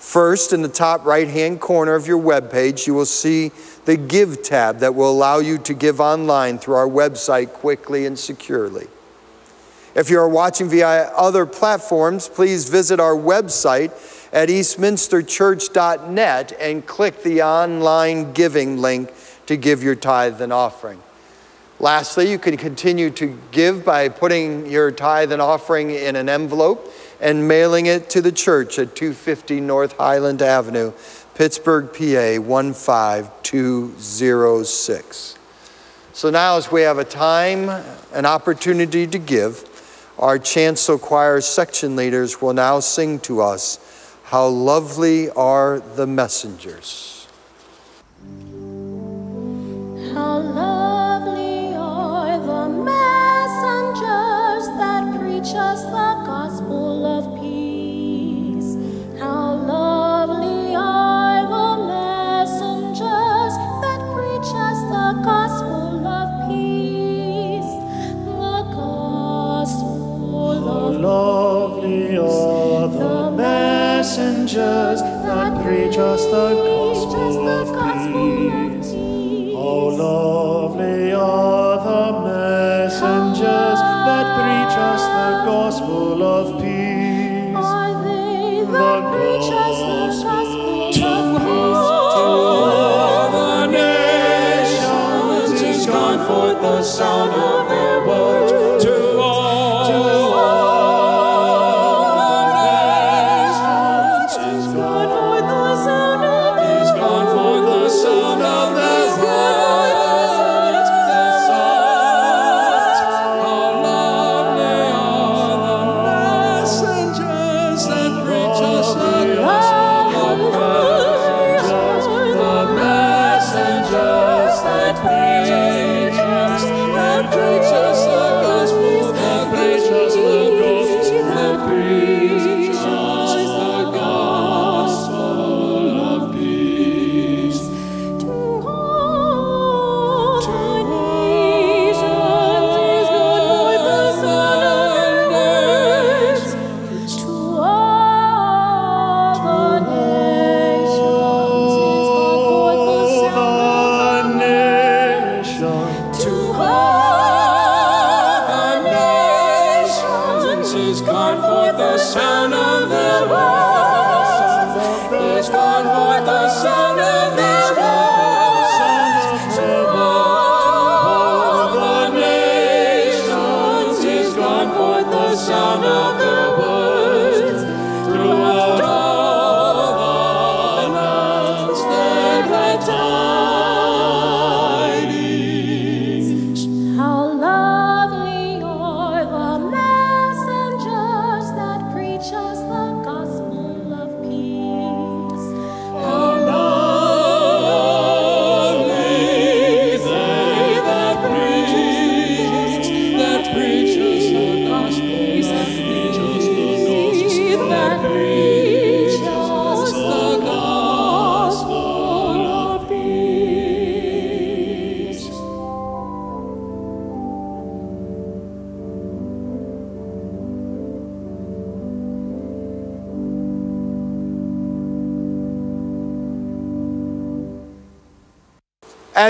First, in the top right hand corner of your webpage, you will see the Give tab that will allow you to give online through our website quickly and securely. If you are watching via other platforms, please visit our website at eastminsterchurch.net and click the online giving link to give your tithe and offering. Lastly, you can continue to give by putting your tithe and offering in an envelope and mailing it to the church at 250 North Highland Avenue, Pittsburgh, PA 15206. So now, as we have a time, an opportunity to give, our chancel choir section leaders will now sing to us, How Lovely Are the Messengers. How lovely are the messengers that preach us that preach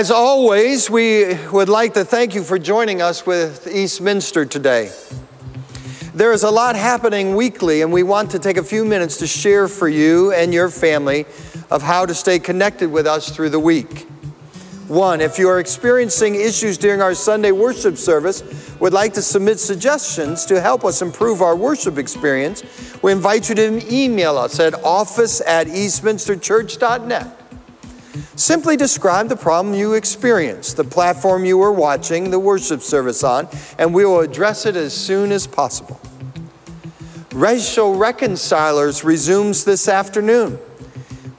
As always, we would like to thank you for joining us with Eastminster today. There is a lot happening weekly, and we want to take a few minutes to share for you and your family of how to stay connected with us through the week. One, if you are experiencing issues during our Sunday worship service, would like to submit suggestions to help us improve our worship experience, we invite you to email us at office at eastminsterchurch.net. Simply describe the problem you experienced, the platform you were watching the worship service on, and we will address it as soon as possible. Racial Reconcilers resumes this afternoon.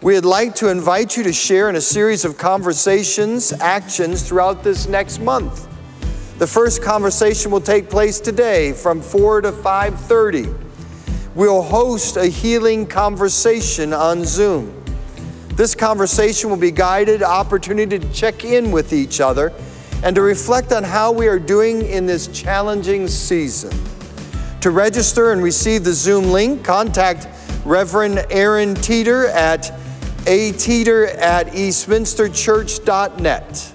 We'd like to invite you to share in a series of conversations, actions throughout this next month. The first conversation will take place today from 4 to 5:30. We'll host a healing conversation on Zoom. This conversation will be guided opportunity to check in with each other and to reflect on how we are doing in this challenging season. To register and receive the Zoom link, contact Reverend Aaron Teeter at ateeter at eastminsterchurch.net.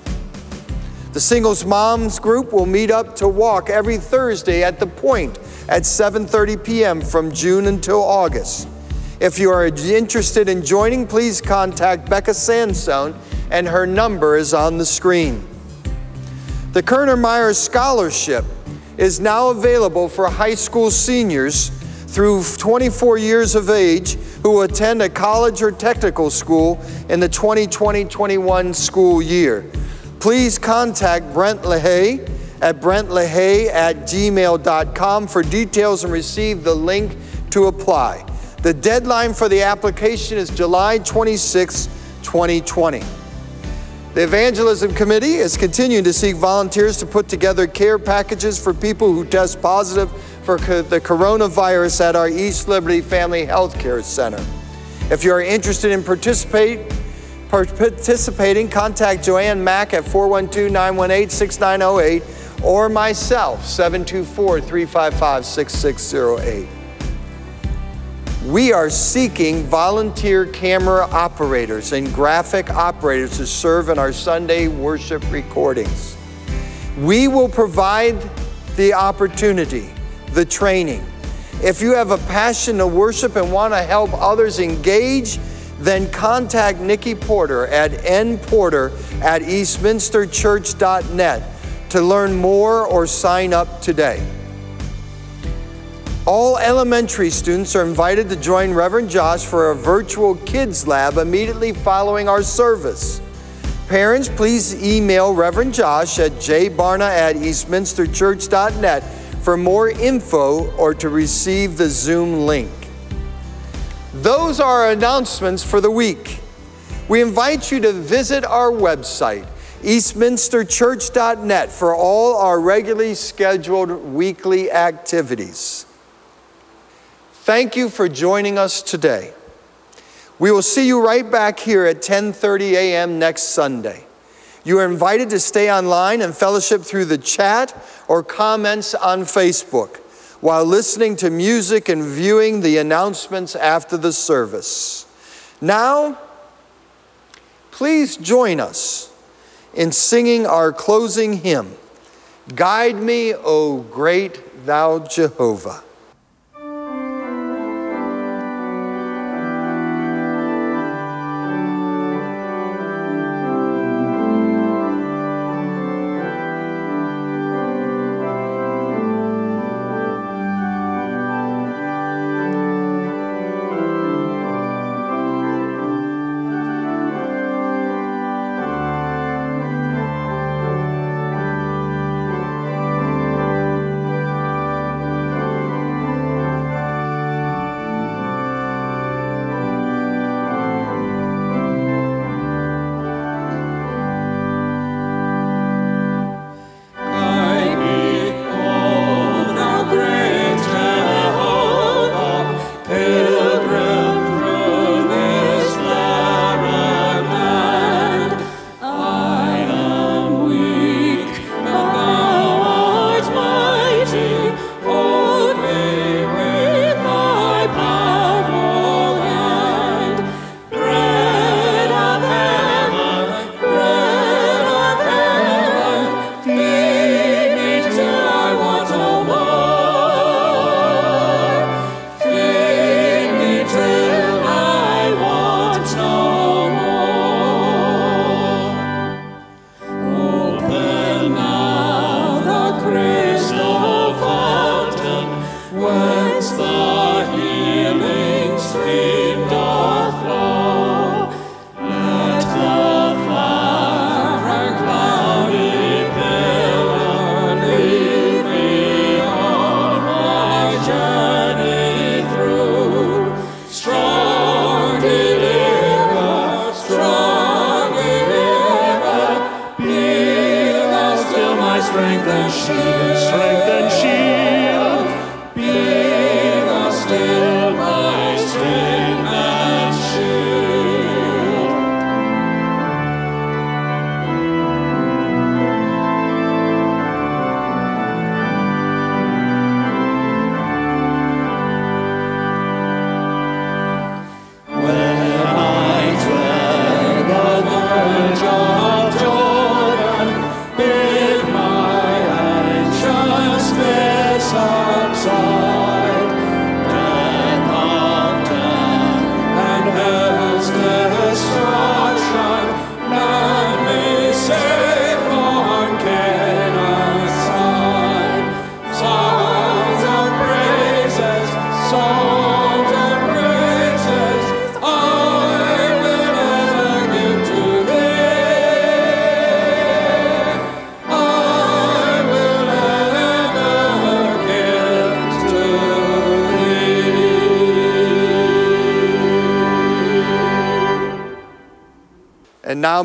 The Singles Moms group will meet up to walk every Thursday at the Point at 7:30 p.m. from June until August. If you are interested in joining, please contact Becca Sandstone, and her number is on the screen. The Kerner Myers Scholarship is now available for high school seniors through 24 years of age who attend a college or technical school in the 2020-21 school year. Please contact Brent LaHaye at brentlahey at gmail.com for details and receive the link to apply. The deadline for the application is July 26, 2020. The Evangelism Committee is continuing to seek volunteers to put together care packages for people who test positive for co- the coronavirus at our East Liberty Family Health Care Center. If you are interested in participate, participating, contact Joanne Mack at 412 918 6908 or myself, 724 355 6608. We are seeking volunteer camera operators and graphic operators to serve in our Sunday worship recordings. We will provide the opportunity, the training. If you have a passion to worship and want to help others engage, then contact Nikki Porter at nporter at eastminsterchurch.net to learn more or sign up today. All elementary students are invited to join Reverend Josh for a virtual kids lab immediately following our service. Parents, please email Reverend Josh at jbarna at eastminsterchurch.net for more info or to receive the Zoom link. Those are our announcements for the week. We invite you to visit our website, eastminsterchurch.net, for all our regularly scheduled weekly activities. Thank you for joining us today. We will see you right back here at 10:30 a.m. next Sunday. You are invited to stay online and fellowship through the chat or comments on Facebook while listening to music and viewing the announcements after the service. Now, please join us in singing our closing hymn, Guide Me, O Great Thou Jehovah.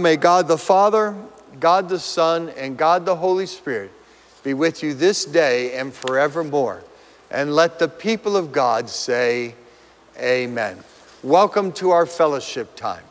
may God the Father, God the Son, and God the Holy Spirit be with you this day and forevermore. And let the people of God say, Amen. Welcome to our fellowship time.